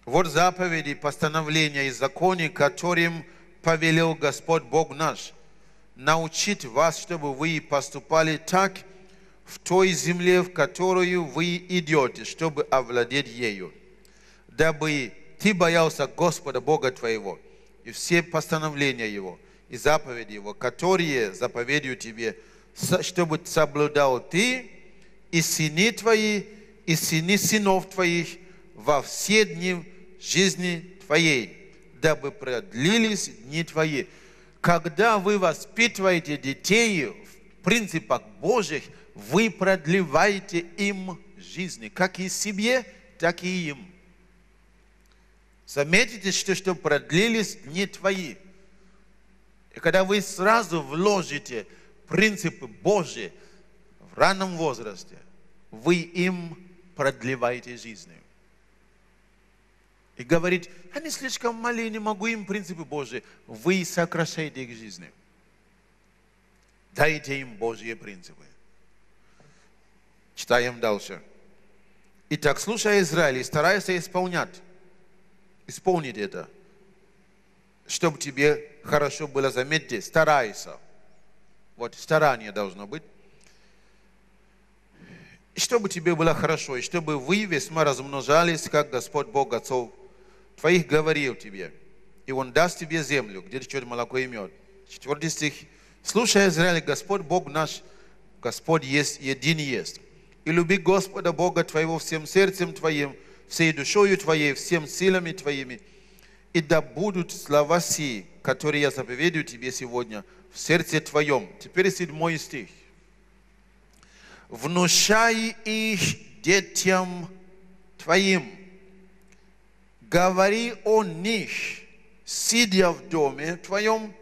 Вот заповеди, постановления и законы, которым повелел Господь Бог наш, научить вас, чтобы вы поступали так в той земле, в которую вы идете, чтобы овладеть ею, дабы ты боялся Господа Бога твоего и все постановления Его и заповеди Его, которые заповедую тебе, чтобы соблюдал ты и сыны твои, и сыны сынов твоих во все дни жизни твоей, дабы продлились дни твои. Когда вы воспитываете детей в принципах Божьих, вы продлеваете им жизни, как и себе, так и им. Заметите, что, что продлились дни твои. И когда вы сразу вложите принципы Божьи в раннем возрасте, вы им продлеваете жизнь. И говорит, они слишком мали, не могу им принципы Божьи. Вы сокращаете их жизнь. Дайте им Божьи принципы. Читаем дальше. Итак, слушай Израиль и старайся исполнять, исполнить это, чтобы тебе хорошо было, заметьте, старайся. Вот старание должно быть. Чтобы тебе было хорошо, и чтобы вы весьма размножались, как Господь Бог отцов твоих говорил тебе. И Он даст тебе землю, где течет молоко и мед. Четвертый стих. Слушай, Израиль, Господь Бог наш, Господь есть, един есть. И люби Господа Бога твоего всем сердцем твоим, всей душою твоей, всем силами твоими. И да будут слова сии, которые я заповедую тебе сегодня, в сердце твоем. Теперь седьмой стих. Внушай их детям твоим. Говори о них, сидя в доме твоем,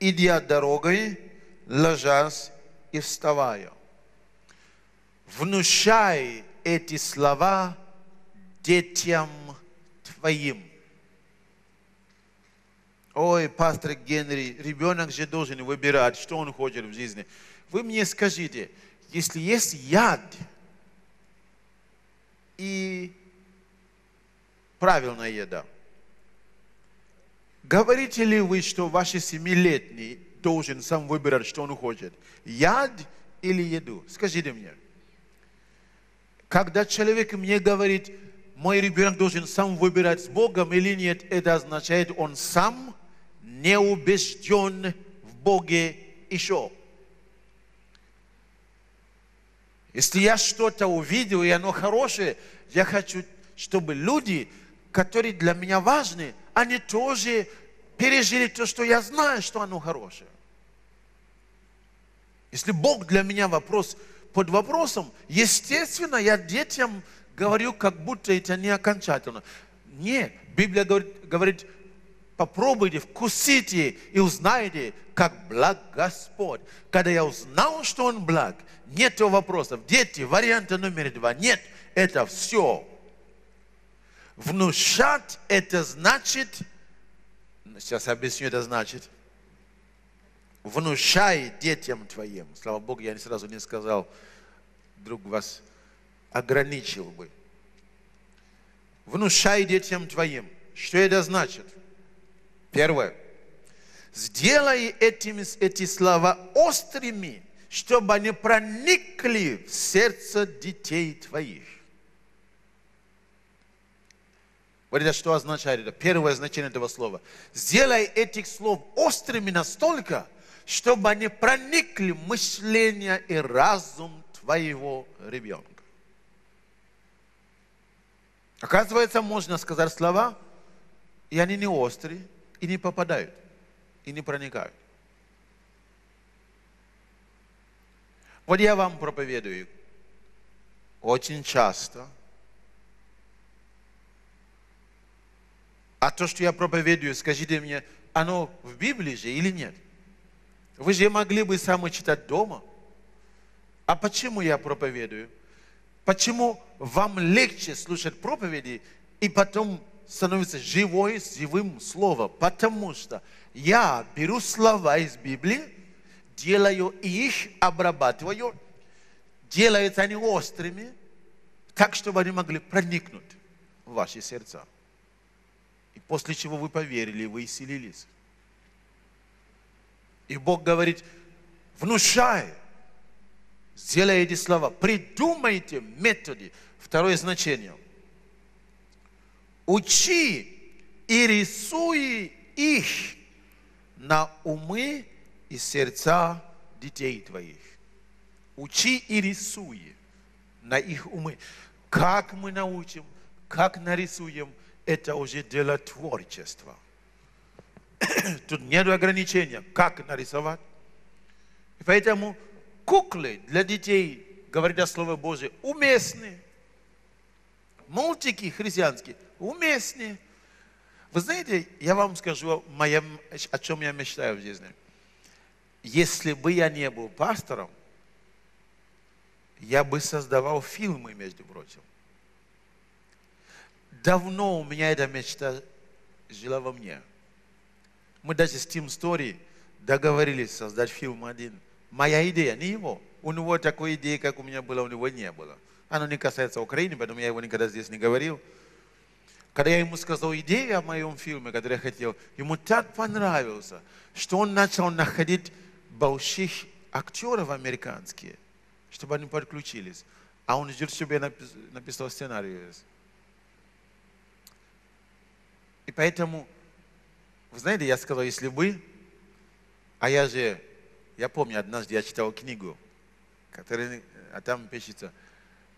идя дорогой, ложась и вставая. Внушай эти слова детям твоим. Ой, пастор Генри, ребенок же должен выбирать, что он хочет в жизни. Вы мне скажите, если есть яд и правильная еда, говорите ли вы, что ваш семилетний должен сам выбирать, что он хочет? Яд или еду? Скажите мне. Когда человек мне говорит, мой ребенок должен сам выбирать с Богом или нет, это означает, он сам не убежден в Боге еще. Если я что-то увидел, и оно хорошее, я хочу, чтобы люди, которые для меня важны, они тоже пережили то, что я знаю, что оно хорошее. Если Бог для меня вопрос под вопросом, естественно, я детям говорю, как будто это не окончательно. Нет, Библия говорит, говорит попробуйте, вкусите и узнаете, как благ Господь. Когда я узнал, что Он благ, нет вопросов. Дети, варианта номер два. Нет, это все. Внушать это значит, сейчас объясню, это значит, внушай детям твоим. Слава Богу, я сразу не сказал, вдруг вас ограничил бы. Внушай детям твоим. Что это значит? Первое. Сделай этими, эти слова острыми, чтобы они проникли в сердце детей твоих. Вот это что означает? Это первое значение этого слова. Сделай этих слов острыми настолько, чтобы они проникли в мышление и разум твоего ребенка. Оказывается, можно сказать слова, и они не острые, и не попадают, и не проникают. Вот я вам проповедую очень часто. А то, что я проповедую, скажите мне, оно в Библии же или нет? Вы же могли бы сами читать дома. А почему я проповедую? Почему вам легче слушать проповеди и потом становится живой, живым словом? Потому что я беру слова из Библии, делаю их, обрабатываю, делают они острыми, так, чтобы они могли проникнуть в ваши сердца. И после чего вы поверили, вы исцелились. И Бог говорит, внушай, сделай эти слова, придумайте методы. Второе значение. Учи и рисуй их на умы и сердца детей твоих. Учи и рисуй на их умы. Как мы научим, как нарисуем, это уже дело творчества. Тут нет ограничения, как нарисовать. Поэтому куклы для детей, говоря Слово Божие, уместны. Мультики христианские уместны. Вы знаете, я вам скажу, моем, о чем я мечтаю в жизни. Если бы я не был пастором, я бы создавал фильмы, между прочим. Давно у меня эта мечта жила во мне. Мы даже с Team Story договорились создать фильм один. Моя идея, не его. У него такой идеи, как у меня было, у него не было. Оно не касается Украины, поэтому я его никогда здесь не говорил. Когда я ему сказал идею о моем фильме, который я хотел, ему так понравился, что он начал находить больших актеров американских, чтобы они подключились. А он ждет, я написал сценарий. И поэтому, вы знаете, я сказал, если вы, а я же, я помню, однажды я читал книгу, которая, а там пишется,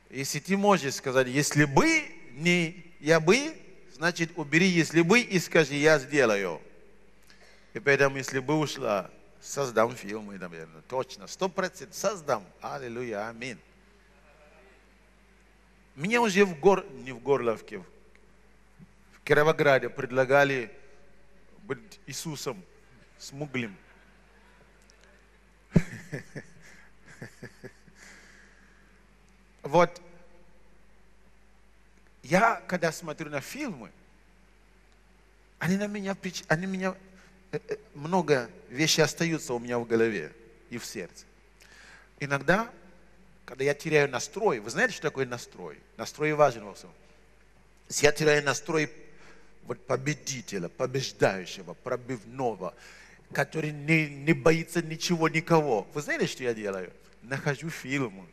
если ты можешь сказать, если бы не я бы, значит, убери если бы и скажи, я сделаю. И поэтому, если бы ушла, создам фильмы, наверное, точно, сто процентов создам. Аллилуйя, аминь. Мне уже в гор, не в Горловке, в Кировограде предлагали быть Иисусом смуглым. Вот я, когда смотрю на фильмы, они на меня, они меня, э, э, много вещей остаются у меня в голове и в сердце. Иногда, когда я теряю настрой, вы знаете, что такое настрой? Настрой важен во всем. Если я теряю настрой вот победителя, побеждающего, пробивного, который не, не боится ничего, никого. Вы знаете, что я делаю? Нахожу фильм,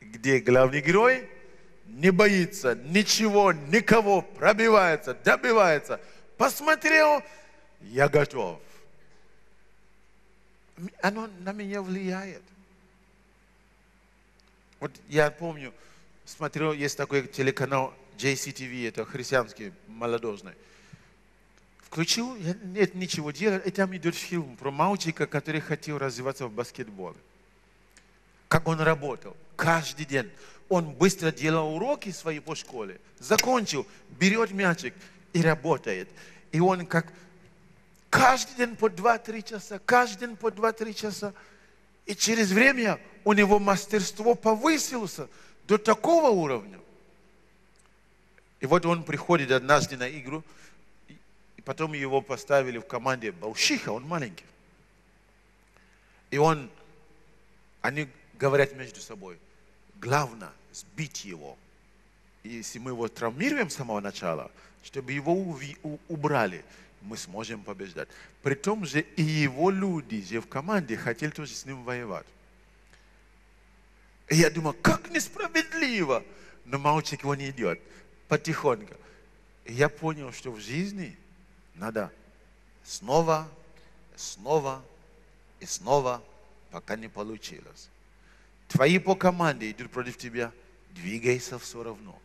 где главный герой – не боится ничего, никого, пробивается, добивается. Посмотрел, я готов. Оно на меня влияет. Вот я помню, смотрел, есть такой телеканал JCTV, это христианский, молодежный. Включил, нет ничего делать, и там идет фильм про мальчика, который хотел развиваться в баскетболе. Как он работал, каждый день он быстро делал уроки свои по школе, закончил, берет мячик и работает. И он как каждый день по 2-3 часа, каждый день по 2-3 часа. И через время у него мастерство повысилось до такого уровня. И вот он приходит однажды на игру, и потом его поставили в команде Баушиха, он маленький. И он, они говорят между собой, Главное сбить его. И если мы его травмируем с самого начала, чтобы его убрали, мы сможем побеждать. При том же и его люди же в команде хотели тоже с ним воевать. И я думаю, как несправедливо. Но мальчик его не идет. Потихоньку. И я понял, что в жизни надо снова, снова и снова, пока не получилось. Твои по команде идут против тебя, двигайся все равно.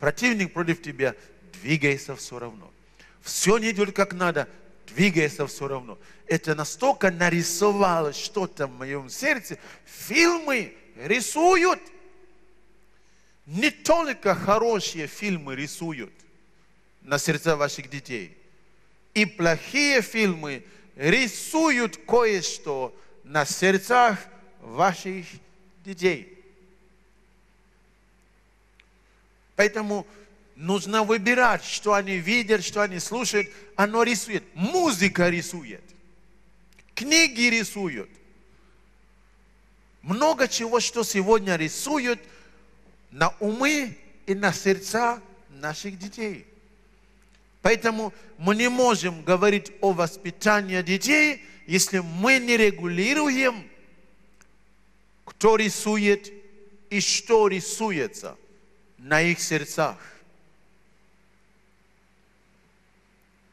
Противник против тебя, двигайся все равно. Все не идет как надо, двигается все равно. Это настолько нарисовалось что-то в моем сердце. Фильмы рисуют. Не только хорошие фильмы рисуют на сердца ваших детей. И плохие фильмы рисуют кое-что на сердцах ваших детей. Поэтому нужно выбирать, что они видят, что они слушают. Оно рисует. Музыка рисует. Книги рисуют. Много чего, что сегодня рисуют на умы и на сердца наших детей. Поэтому мы не можем говорить о воспитании детей, если мы не регулируем, кто рисует и что рисуется на их сердцах.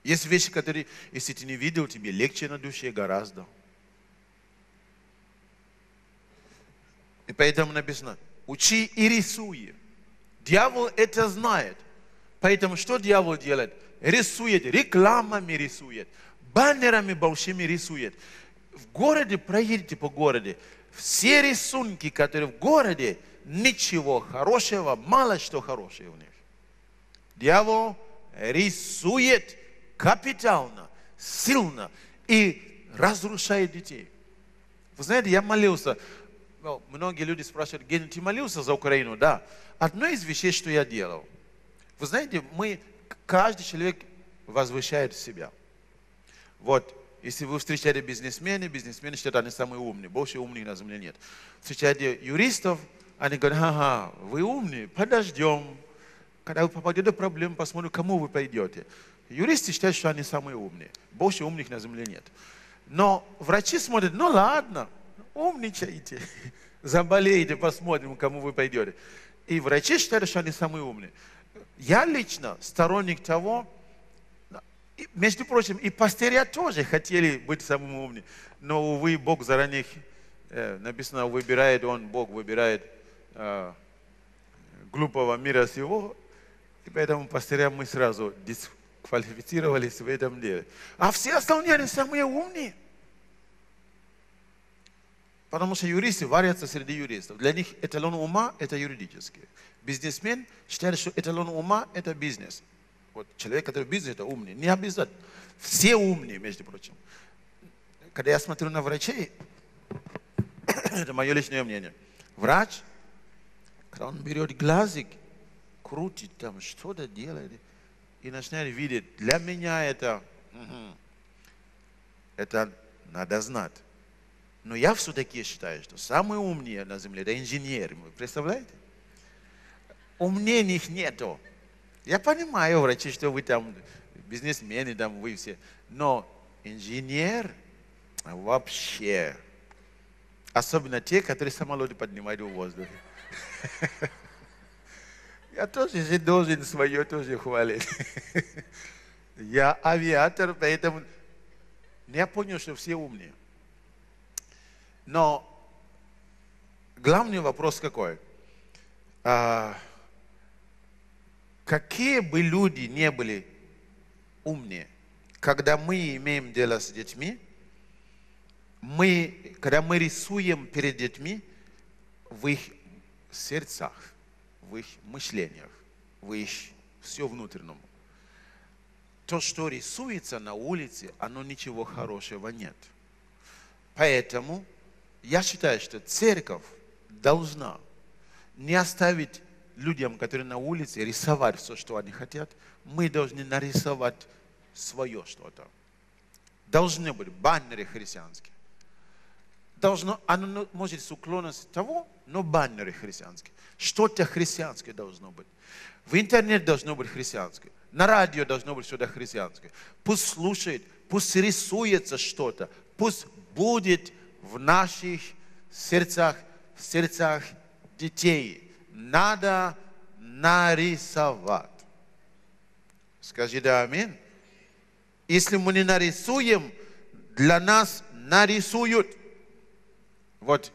Есть вещи, которые, если ты не видел, тебе легче на душе гораздо. И поэтому написано, учи и рисуй. Дьявол это знает. Поэтому что дьявол делает? Рисует, рекламами рисует, баннерами большими рисует. В городе, проедете по городу, все рисунки, которые в городе, ничего хорошего, мало что хорошее в них. Дьявол рисует капитально, сильно и разрушает детей. Вы знаете, я молился, ну, многие люди спрашивают, Ген, ты молился за Украину? Да. Одно из вещей, что я делал. Вы знаете, мы, каждый человек возвышает себя. Вот, если вы встречаете бизнесмены, бизнесмены считают, они самые умные. Больше умных на земле нет. Встречаете юристов, они говорят, ага, вы умные, подождем. Когда вы попадете в проблему, посмотрим, кому вы пойдете. Юристы считают, что они самые умные. Больше умных на земле нет. Но врачи смотрят, ну ладно, умничайте, заболеете, посмотрим, кому вы пойдете. И врачи считают, что они самые умные. Я лично сторонник того, и, между прочим, и пастыря тоже хотели быть самым умным. Но, увы, Бог заранее э, написано, выбирает Он, Бог выбирает э, глупого мира сего. И поэтому пастыря мы сразу дисквалифицировались в этом деле. А все остальные, они самые умные. Потому что юристы варятся среди юристов. Для них эталон ума – это юридический. Бизнесмен считает, что эталон ума – это бизнес. Вот человек, который в это умный. Не обязательно. Все умные, между прочим. Когда я смотрю на врачей, это мое личное мнение. Врач, когда он берет глазик, крутит там, что-то делает, и начинает видеть, для меня это, это надо знать. Но я все-таки считаю, что самые умные на Земле – это инженеры. Вы представляете? Умнее них нету. Я понимаю, врачи, что вы там бизнесмены, там вы все. Но инженер вообще. Особенно те, которые самолеты поднимают в воздухе. Я тоже же должен свое тоже хвалить. Я авиатор, поэтому я понял, что все умные. Но главный вопрос какой? Какие бы люди не были умнее, когда мы имеем дело с детьми, мы, когда мы рисуем перед детьми в их сердцах, в их мышлениях, в их все внутреннем, то, что рисуется на улице, оно ничего хорошего нет. Поэтому я считаю, что церковь должна не оставить людям, которые на улице, рисовать все, что они хотят. Мы должны нарисовать свое что-то. Должны быть баннеры христианские. Должно, оно может с уклонностью того, но баннеры христианские. Что-то христианское должно быть. В интернет должно быть христианское. На радио должно быть что-то христианское. Пусть слушает, пусть рисуется что-то. Пусть будет в наших сердцах, в сердцах детей. Надо нарисовать. Скажи да, аминь. Если мы не нарисуем, для нас нарисуют. Вот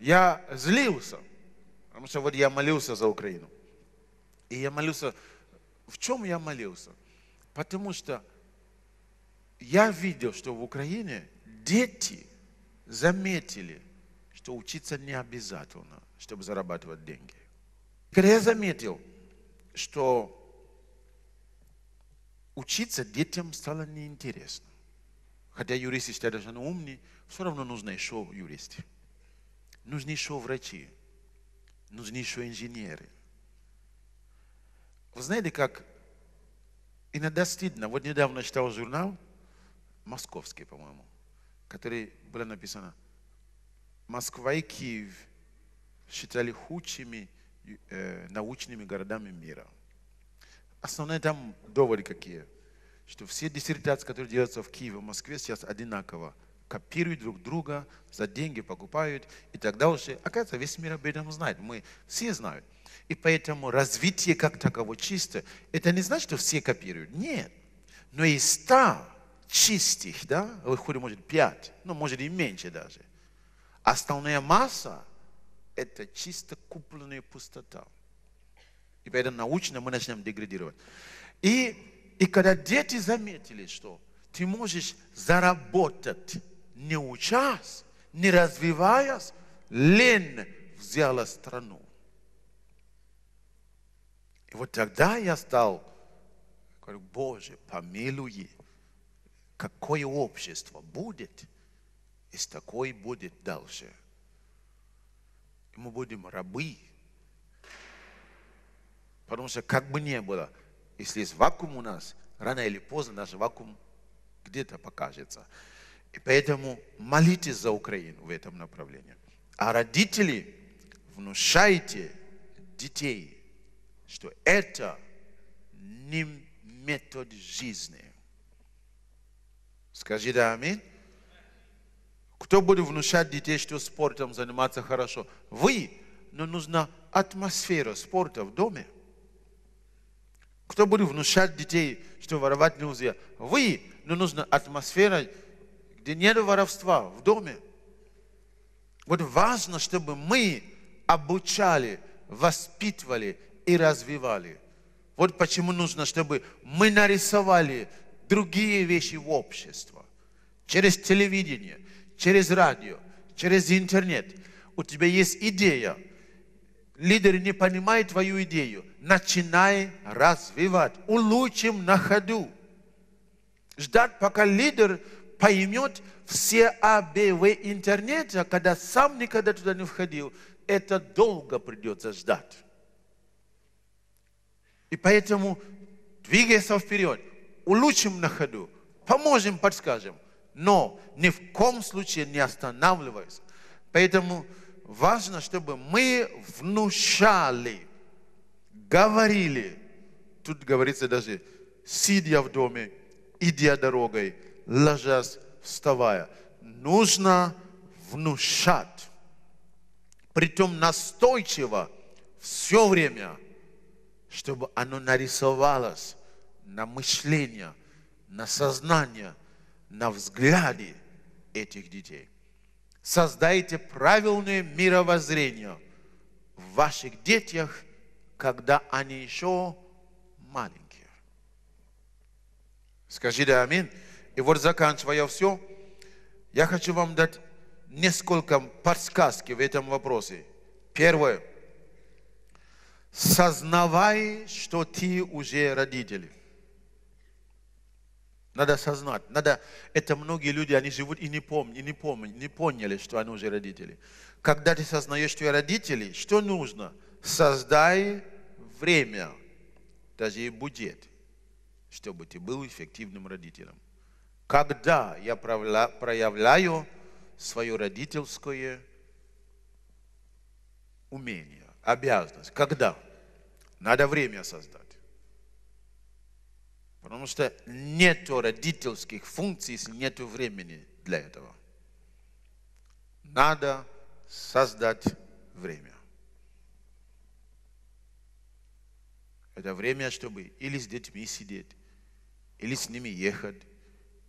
я злился, потому что вот я молился за Украину. И я молился, в чем я молился? Потому что я видел, что в Украине дети заметили, что учиться не обязательно, чтобы зарабатывать деньги. Когда я заметил, что учиться детям стало неинтересно. Хотя юристы считают, что они умные, все равно нужны еще юристы. Нужны еще врачи. Нужны еще инженеры. Вы знаете, как иногда стыдно. Вот недавно читал журнал, московский, по-моему, который было написано Москва и Киев считали худшими научными городами мира. Основные там доводы какие? Что все диссертации, которые делаются в Киеве, в Москве, сейчас одинаково. Копируют друг друга, за деньги покупают и так дальше. Оказывается, весь мир об этом знает. Мы все знают. И поэтому развитие как таково чисто, это не значит, что все копируют. Нет. Но из ста чистых, да, выходит, может, пять, ну, может, и меньше даже. Основная масса – это чисто купленная пустота. И поэтому научно мы начнем деградировать. И, и когда дети заметили, что ты можешь заработать, не учась, не развиваясь, лень взяла страну. И вот тогда я стал, говорю, Боже, помилуй, какое общество будет, если такое будет дальше. И мы будем рабы, Потому что как бы ни было, если есть вакуум у нас, рано или поздно наш вакуум где-то покажется. И поэтому молитесь за Украину в этом направлении. А родители, внушайте детей, что это не метод жизни. Скажи да, аминь. Кто будет внушать детей, что спортом заниматься хорошо? Вы, но нужна атмосфера спорта в доме. Кто будет внушать детей, что воровать нельзя? Вы, но нужна атмосфера, где нет воровства в доме. Вот важно, чтобы мы обучали, воспитывали и развивали. Вот почему нужно, чтобы мы нарисовали другие вещи в обществе. Через телевидение, через радио, через интернет. У тебя есть идея – лидер не понимает твою идею, начинай развивать, улучшим на ходу. Ждать, пока лидер поймет все А, Б, В интернета, когда сам никогда туда не входил, это долго придется ждать. И поэтому двигайся вперед, улучшим на ходу, поможем, подскажем, но ни в коем случае не останавливайся. Поэтому важно, чтобы мы внушали, говорили. Тут говорится даже, сидя в доме, идя дорогой, ложась, вставая. Нужно внушать. Притом настойчиво, все время, чтобы оно нарисовалось на мышление, на сознание, на взгляде этих детей. Создайте правильное мировоззрение в ваших детях, когда они еще маленькие. Скажи да аминь. И вот заканчивая все, я хочу вам дать несколько подсказки в этом вопросе. Первое. Сознавай, что ты уже родитель. Надо осознать. Надо, это многие люди, они живут и не помнят, и не помнят, не поняли, что они уже родители. Когда ты сознаешь, что я родители, что нужно? Создай время, даже и будет, чтобы ты был эффективным родителем. Когда я проявляю свое родительское умение, обязанность? Когда? Надо время создать. Потому что нет родительских функций, если нет времени для этого. Надо создать время. Это время, чтобы или с детьми сидеть, или с ними ехать,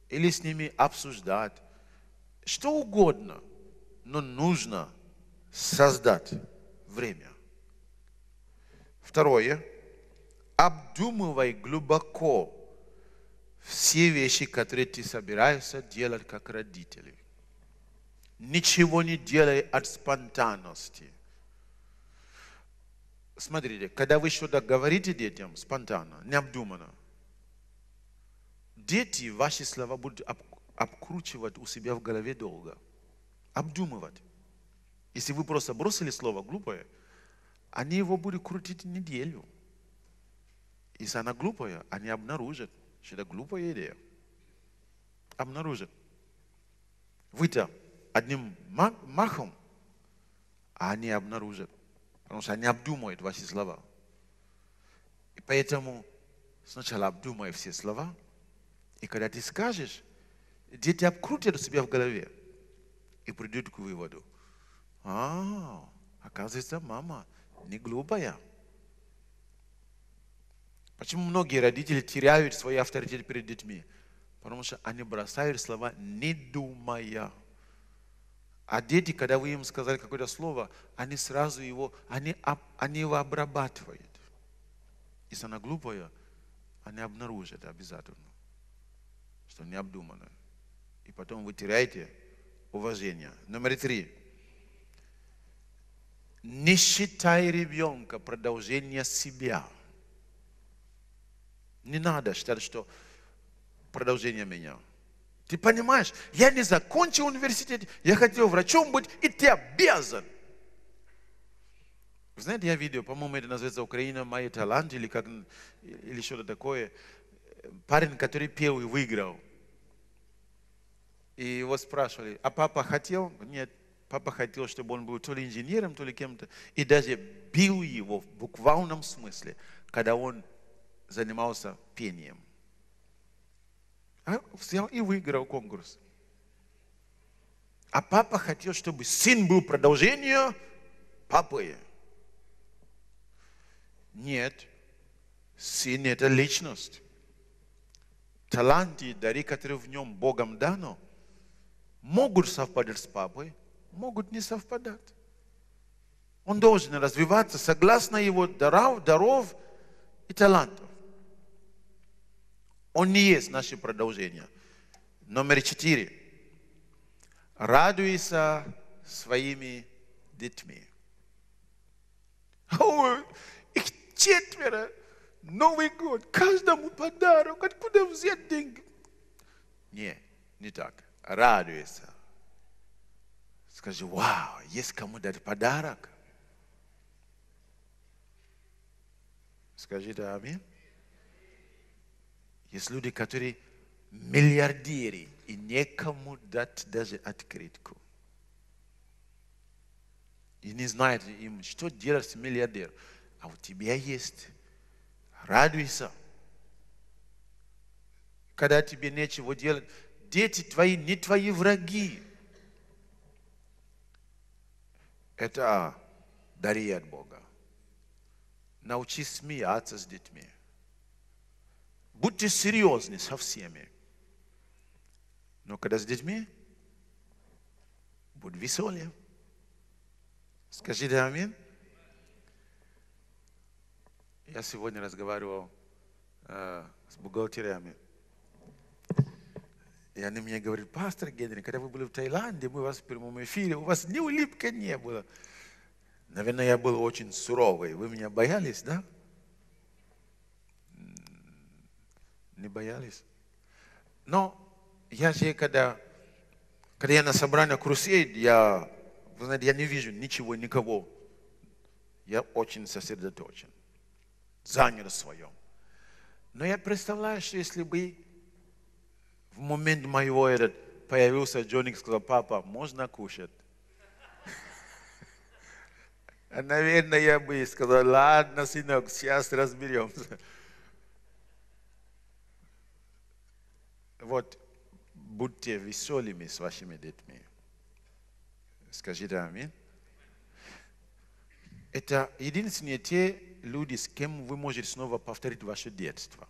или с ними обсуждать. Что угодно, но нужно создать время. Второе. Обдумывай глубоко все вещи, которые ты собираешься делать как родители. Ничего не делай от спонтанности. Смотрите, когда вы что-то говорите детям спонтанно, необдуманно, дети ваши слова будут об, обкручивать у себя в голове долго, обдумывать. Если вы просто бросили слово глупое, они его будут крутить неделю. Если она глупая, они обнаружат, что это глупая идея. Обнаружат. Вы-то одним махом, а они обнаружат. Потому что они обдумают ваши слова. И поэтому сначала обдумай все слова, и когда ты скажешь, дети обкрутят себя в голове и придут к выводу. А, оказывается, мама не глупая. Почему многие родители теряют свой авторитет перед детьми? Потому что они бросают слова, не думая. А дети, когда вы им сказали какое-то слово, они сразу его, они, они его обрабатывают. Если она глупая, они обнаружат обязательно, что не обдумано. И потом вы теряете уважение. Номер три. Не считай ребенка продолжение себя. Не надо считать, что продолжение меня. Ты понимаешь, я не закончил университет, я хотел врачом быть, и ты обязан. Вы знаете, я видео, по-моему, это называется «Украина. Мои таланты» или, как, или что-то такое. Парень, который пел и выиграл. И его спрашивали, а папа хотел? Нет, папа хотел, чтобы он был то ли инженером, то ли кем-то. И даже бил его в буквальном смысле, когда он занимался пением. А взял и выиграл конкурс. А папа хотел, чтобы сын был продолжение папы. Нет, сын это личность. Таланты и дары, которые в нем Богом дано, могут совпадать с папой, могут не совпадать. Он должен развиваться согласно его даров, даров и талантов. Он не есть наше продолжение. Номер четыре. Радуйся своими детьми. О, их четверо. Новый год. Каждому подарок. Откуда взять деньги? Не, не так. Радуйся. Скажи, вау, есть кому дать подарок. Скажите аминь. Есть люди, которые миллиардеры, и некому дать даже открытку. И не знают им, что делать с миллиардером. А у тебя есть. Радуйся. Когда тебе нечего делать, дети твои не твои враги. Это дари от Бога. Научись смеяться с детьми. Будьте серьезны со всеми. Но когда с детьми, будь веселее. Скажите аминь. Я сегодня разговаривал э, с бухгалтерами. И они мне говорят, пастор Генри, когда вы были в Таиланде, мы вас в прямом эфире, у вас ни улыбка не было. Наверное, я был очень суровый. Вы меня боялись, да? Не боялись? Но я же, когда, когда я на собрании крусейд, я, вы знаете, я не вижу ничего, никого. Я очень сосредоточен, занят своем. Но я представляю, что если бы в момент моего этот появился Джоник сказал, папа, можно кушать? Наверное, я бы сказал, ладно, сынок, сейчас разберемся. Вот, будьте веселыми с вашими детьми. Скажите аминь. Это единственные те люди, с кем вы можете снова повторить ваше детство.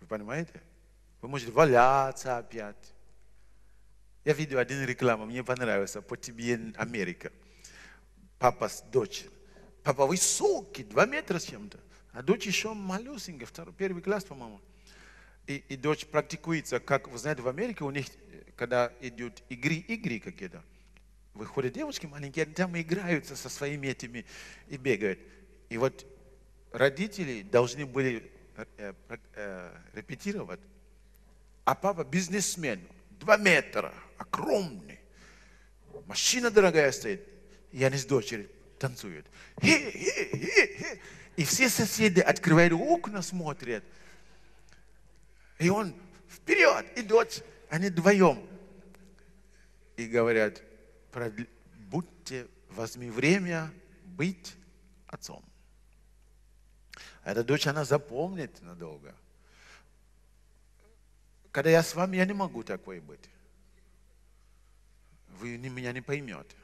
Вы понимаете? Вы можете валяться опять. Я видел один рекламу, мне понравился, по тебе Америка. Папа с дочерью. Папа высокий, два метра с чем-то. А дочь еще малюсенькая, второй, первый класс, по-моему. И, и дочь практикуется, как, вы знаете, в Америке у них, э, когда идут игры, игры какие-то, выходят девушки маленькие, они там играются со своими этими и бегают. И вот родители должны были э, э, э, репетировать, а папа бизнесмен, два метра, огромный, машина дорогая стоит, и они с дочерью танцуют. Хе, хе, хе, хе. И все соседи открывают окна, смотрят. И он вперед, и дочь, они вдвоем. И говорят, «Продли- будьте, возьми время быть отцом. Эта дочь, она запомнит надолго. Когда я с вами, я не могу такой быть. Вы меня не поймете.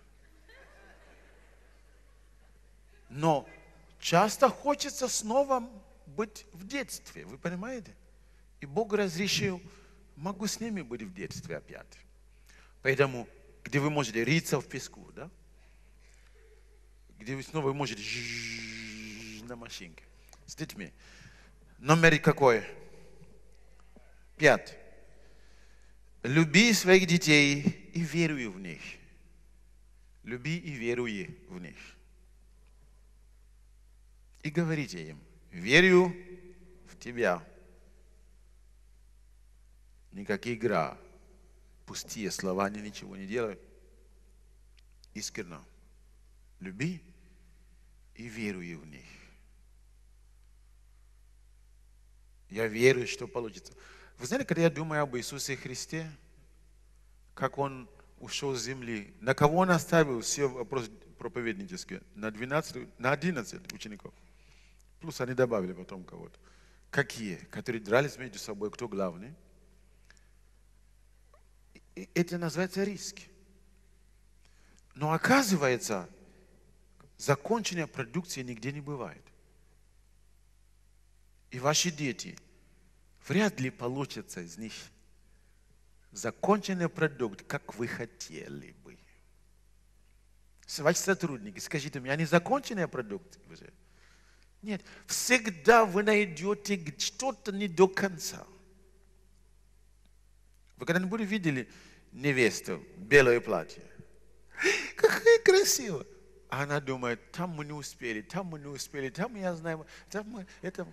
Но часто хочется снова быть в детстве, вы понимаете? И Бог разрешил, могу с ними быть в детстве опять. Поэтому, где вы можете риться в песку, да? Где вы снова можете на машинке с детьми. Номер какой? Пять. Люби своих детей и веруй в них. Люби и веруй в них. И говорите им, верю в тебя. Никакие игра, пустые слова, они ничего не делают. Искренно. Люби и веруй в них. Я верю, что получится. Вы знаете, когда я думаю об Иисусе Христе, как Он ушел с земли, на кого Он оставил все вопросы проповеднические? На 12, на 11 учеников. Плюс они добавили потом кого-то. Какие? Которые дрались между собой, кто главный. Это называется риски. Но оказывается, закончения продукции нигде не бывает. И ваши дети, вряд ли получится из них законченный продукт, как вы хотели бы. Ваши сотрудники, скажите мне, они законченные продукты? Нет, всегда вы найдете что-то не до конца. Вы когда-нибудь видели невесту, белое платье? Какая красивая! Она думает, там мы не успели, там мы не успели, там я знаю, там мы, это...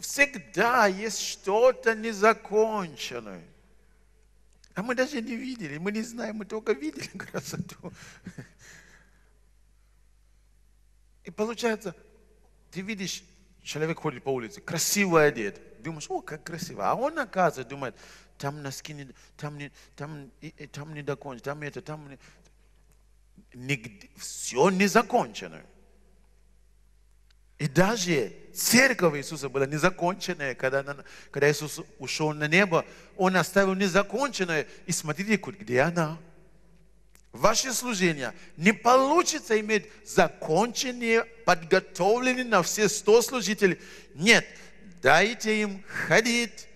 Всегда есть что-то незаконченное. А мы даже не видели, мы не знаем, мы только видели красоту. И получается, ты видишь, человек ходит по улице, красиво одет, думаешь, о, как красиво. А он, оказывается, думает, там носки, не, там, не, там, и, там не докончено, там это, там не... Нигде, все не закончено. И даже церковь Иисуса была незаконченная, когда, она- когда Иисус ушел на небо, Он оставил незаконченное. И смотрите, где она. Ваше служение не получится иметь законченные, подготовленные на все сто служителей. Нет, дайте им ходить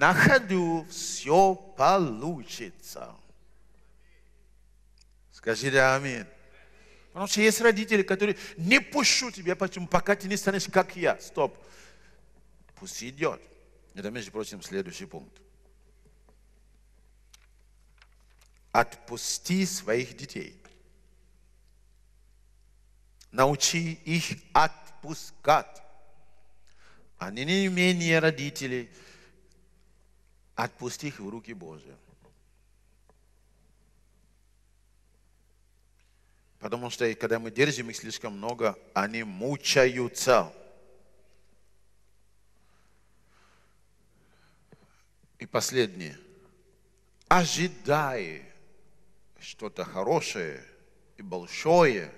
на ходу, все получится. Скажите аминь. Потому что есть родители, которые не пущу тебя, почему, пока ты не станешь как я. Стоп. Пусть идет. Это, между прочим, следующий пункт. Отпусти своих детей. Научи их отпускать. Они не менее родителей. Отпусти их в руки Божьи. Потому что когда мы держим их слишком много, они мучаются. И последнее. Ожидай что-то хорошее и большое,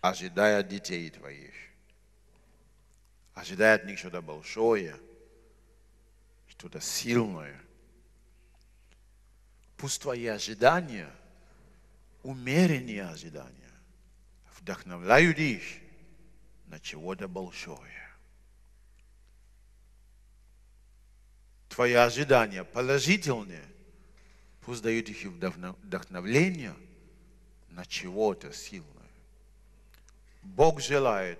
ожидая детей твоих. Ожидай от них что-то большое, что-то сильное. Пусть твои ожидания – умеренные ожидания вдохновляют их на чего-то большое. Твои ожидания положительные, пусть дают их вдохно- вдохновление на чего-то сильное. Бог желает,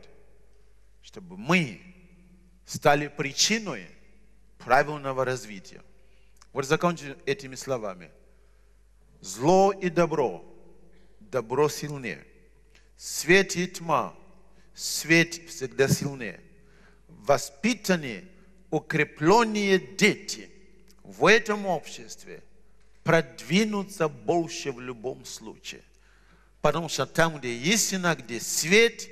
чтобы мы стали причиной правильного развития. Вот закончим этими словами. Зло и добро, добро сильнее. Свет и тьма, свет всегда сильнее. Воспитанные, укрепленные дети в этом обществе продвинутся больше в любом случае. Потому что там, где истина, где свет,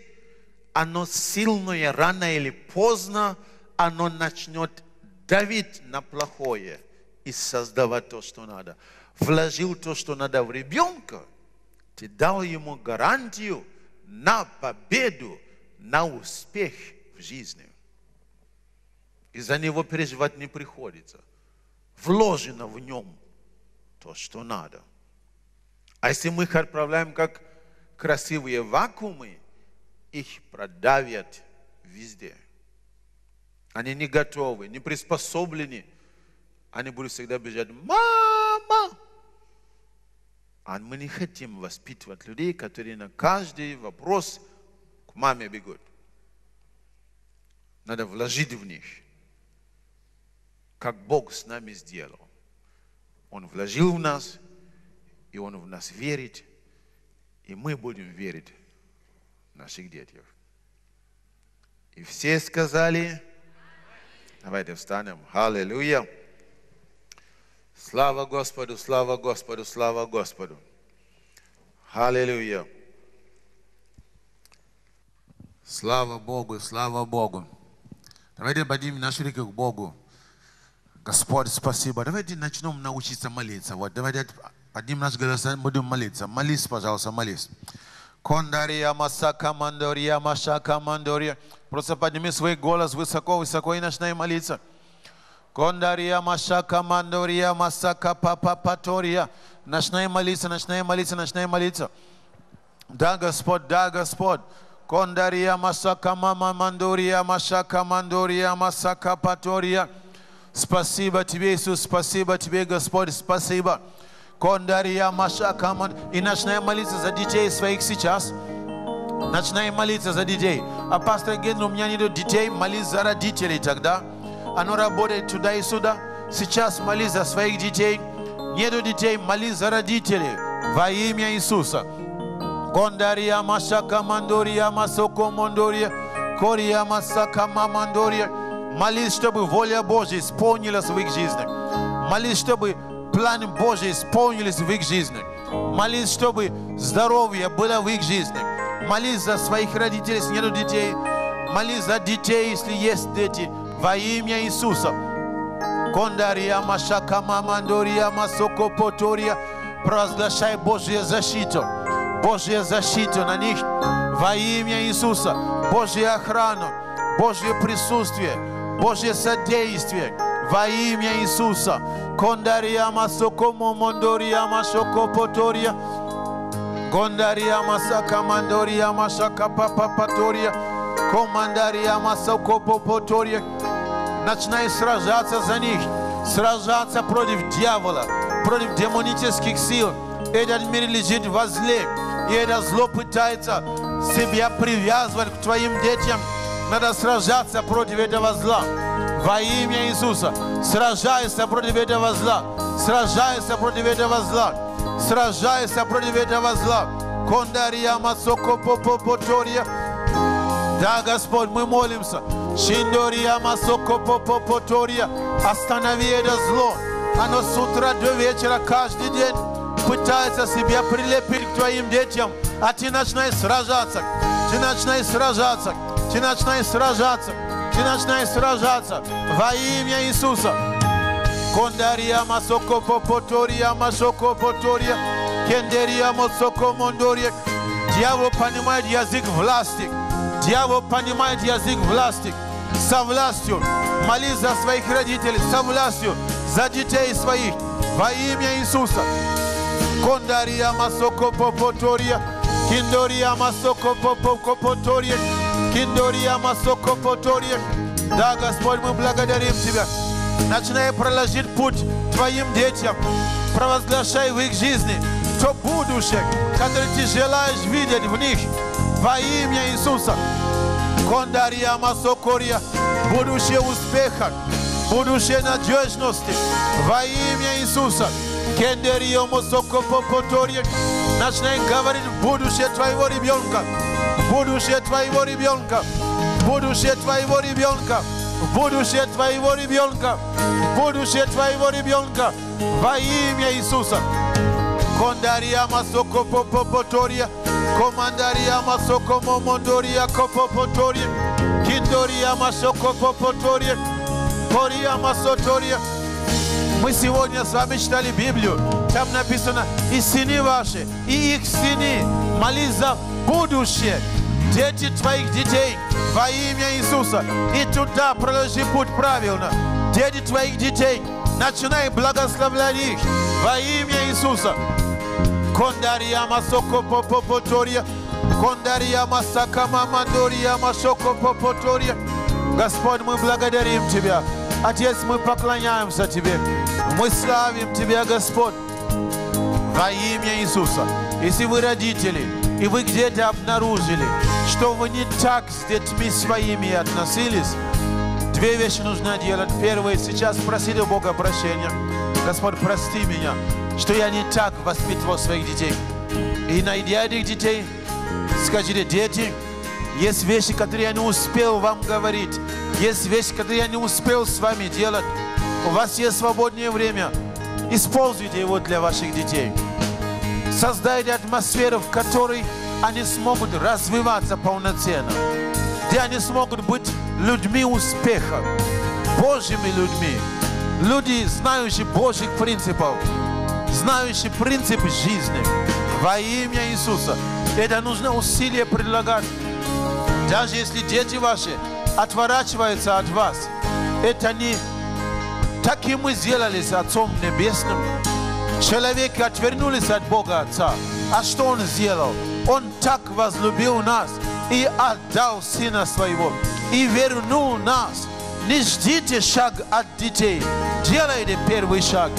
оно сильное, рано или поздно, оно начнет давить на плохое и создавать то, что надо. Вложил то, что надо в ребенка, ты дал ему гарантию на победу, на успех в жизни. И за него переживать не приходится. Вложено в нем то, что надо. А если мы их отправляем как красивые вакуумы, их продавят везде. Они не готовы, не приспособлены. Они будут всегда бежать, мама! А мы не хотим воспитывать людей, которые на каждый вопрос к маме бегут. Надо вложить в них, как Бог с нами сделал. Он вложил в нас, и Он в нас верит, и мы будем верить в наших детях. И все сказали, давайте встанем, аллилуйя. Слава Господу, слава Господу, слава Господу. Аллилуйя. Слава Богу, слава Богу. Давайте поднимем наши руки к Богу. Господь, спасибо. Давайте начнем научиться молиться. Вот, давайте поднимем наши голоса, будем молиться. Молись, пожалуйста, молись. Кондария, Масака, Мандория, Машака, Мандория. Просто подними свой голос высоко, высоко и начинай молиться. Кондария, Машака, Мандория, Масака, Папа, Патория. Начинай молиться, начинай молиться, начинай молиться. Да, Господь, да, Господь. Кондария, Масака, Мама, Мандория, Машака, Мандория, Масака, Патория. Спасибо Тебе, Иисус, спасибо Тебе, Господь, спасибо. Кондария, Машака, Ман... И начинаем молиться за детей своих сейчас. Начинаем молиться за детей. А пастор говорит, у меня нет детей, молись за родителей тогда. Оно работает туда и сюда. Сейчас молись за своих детей. Нету детей, молись за родителей. Во имя Иисуса. Кондария, Машака, Мандория, Масоко, Мондория, Кория, Масака, Мамандория. Молись, чтобы воля Божья исполнилась в их жизни. Молись, чтобы планы Божьи исполнились в их жизни. Молись, чтобы здоровье было в их жизни. Молись за своих родителей, если нет детей. Молись за детей, если есть дети. Во имя Иисуса. Кондария, Машака, Мамандория, Масоко, Потория. Провозглашай Божья защиту. Божья защита на них. Во имя Иисуса. Божья охрана. Божье присутствие. Божье содействие во имя Иисуса. Кондария масоко момондория машоко потория. Кондария масака мандория машака папапатория. Командария масоко потория. Начинай сражаться за них. Сражаться против дьявола, против демонических сил. Этот мир лежит во зле. И это зло пытается себя привязывать к твоим детям. Надо сражаться против этого зла. Во имя Иисуса. Сражайся против этого зла. Сражайся против этого зла. Сражайся против этого зла. Кондария масоко попотория. Да, Господь, мы молимся. Шиндория масоко попотория. Останови это зло. Оно с утра до вечера каждый день пытается себя прилепить к твоим детям. А ты начинай сражаться. Ты начинай сражаться. Ты начинай сражаться. Ты начинай сражаться во имя Иисуса. Кондария масоко потория, масоко потория, кендерия масоко мондория. Дьявол понимает язык власти. Дьявол понимает язык власти. Со властью. Молись за своих родителей. Со властью. За детей своих. Во имя Иисуса. Кондария масоко потория. Киндория масоко потория. Киндория масоко потория. Да, Господь, мы благодарим Тебя. Начинай проложить путь Твоим детям. Провозглашай в их жизни то будущее, которое Ты желаешь видеть в них. Во имя Иисуса. Кондария масокория. Будущее успеха. будущей надежности во имя Иисуса. Кендерио Мосоко Попоторье. Начинай говорить будущее твоего ребенка. Будущее твоего ребенка. Будущее твоего ребенка. Будущее твоего ребенка. Будущее твоего ребенка. Во имя Иисуса. Кондария Масоко Попоторье. Командария Масоко Момондория Копоторье. Киндория Масоко Попоторье. Пория Масоторье. Мы сегодня с вами читали Библию. Там написано, и сыны ваши, и их сыны, молись за будущее. Дети твоих детей во имя Иисуса. И туда проложи путь правильно. Дети твоих детей, начинай благословлять их во имя Иисуса. Кондария Масоко Попотория. Кондария Масака Мамандория Масоко Попотория. Господь, мы благодарим Тебя. Отец, мы поклоняемся Тебе. Мы славим Тебя, Господь, во имя Иисуса. Если вы родители, и вы где-то обнаружили, что вы не так с детьми своими относились, две вещи нужно делать. Первое, сейчас просили у Бога прощения. Господь, прости меня, что я не так воспитывал своих детей. И найдя этих детей, скажите, дети, есть вещи, которые я не успел вам говорить. Есть вещи, которые я не успел с вами делать. У вас есть свободное время. Используйте его для ваших детей. Создайте атмосферу, в которой они смогут развиваться полноценно. Где они смогут быть людьми успеха, Божьими людьми. Люди, знающие Божьих принципов, знающие принципы жизни. Во имя Иисуса. Это нужно усилие предлагать. Даже если дети ваши отворачиваются от вас, это не так и мы сделали с Отцом Небесным. Человеки отвернулись от Бога Отца. А что Он сделал? Он так возлюбил нас и отдал Сына Своего, и вернул нас. Не ждите шаг от детей, делайте первый шаг.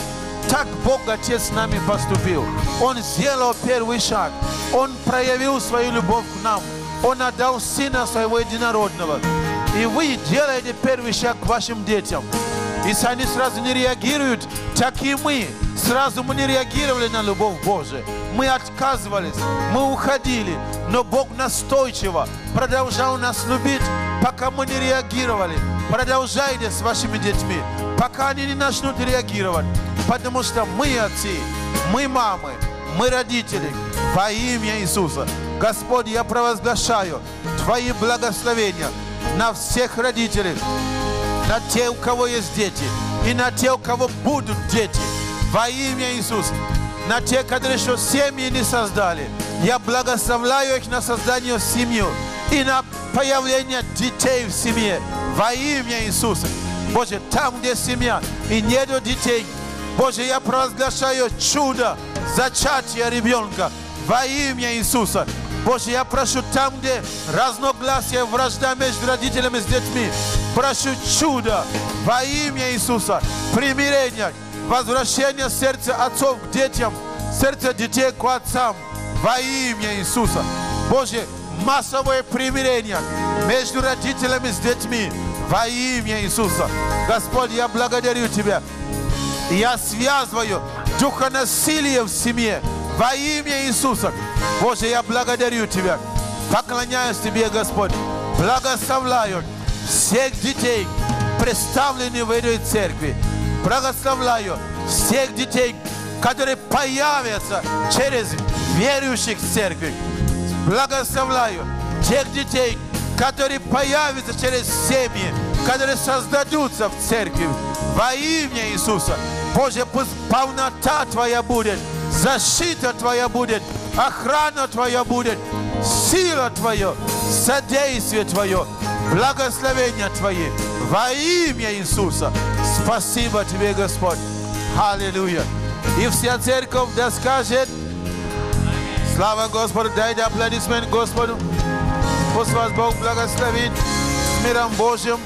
Так Бог Отец с нами поступил. Он сделал первый шаг. Он проявил свою любовь к нам. Он отдал Сына Своего Единородного. И вы делаете первый шаг к вашим детям. Если они сразу не реагируют, так и мы. Сразу мы не реагировали на любовь Божию. Мы отказывались, мы уходили. Но Бог настойчиво продолжал нас любить, пока мы не реагировали. Продолжайте с вашими детьми, пока они не начнут реагировать. Потому что мы отцы, мы мамы, мы родители. Во имя Иисуса. Господь, я провозглашаю Твои благословения на всех родителей, на те, у кого есть дети, и на те, у кого будут дети. Во имя Иисуса. На те, которые еще семьи не создали. Я благословляю их на создание семьи и на появление детей в семье. Во имя Иисуса. Боже, там, где семья и нету детей, Боже, я провозглашаю чудо зачатия ребенка во имя Иисуса. Боже, я прошу там, где разногласия, вражда между родителями с детьми, прошу чудо во имя Иисуса, примирение, возвращение сердца отцов к детям, сердце детей к отцам во имя Иисуса. Боже, массовое примирение между родителями с детьми во имя Иисуса. Господь, я благодарю Тебя. Я связываю духа насилия в семье во имя Иисуса. Боже, я благодарю Тебя. Поклоняюсь Тебе, Господь. Благословляю всех детей, представленных в этой церкви. Благословляю всех детей, которые появятся через верующих в церкви. Благословляю тех детей, которые появятся через семьи, которые создадутся в церкви. Во имя Иисуса. Боже, пусть полнота Твоя будет, защита Твоя будет, охрана Твоя будет, сила Твоя, содействие Твое, благословение Твои. Во имя Иисуса. Спасибо Тебе, Господь. Аллилуйя. И вся церковь да скажет, слава Господу, дайте аплодисмент Господу. Пусть вас Бог благословит с миром Божьим.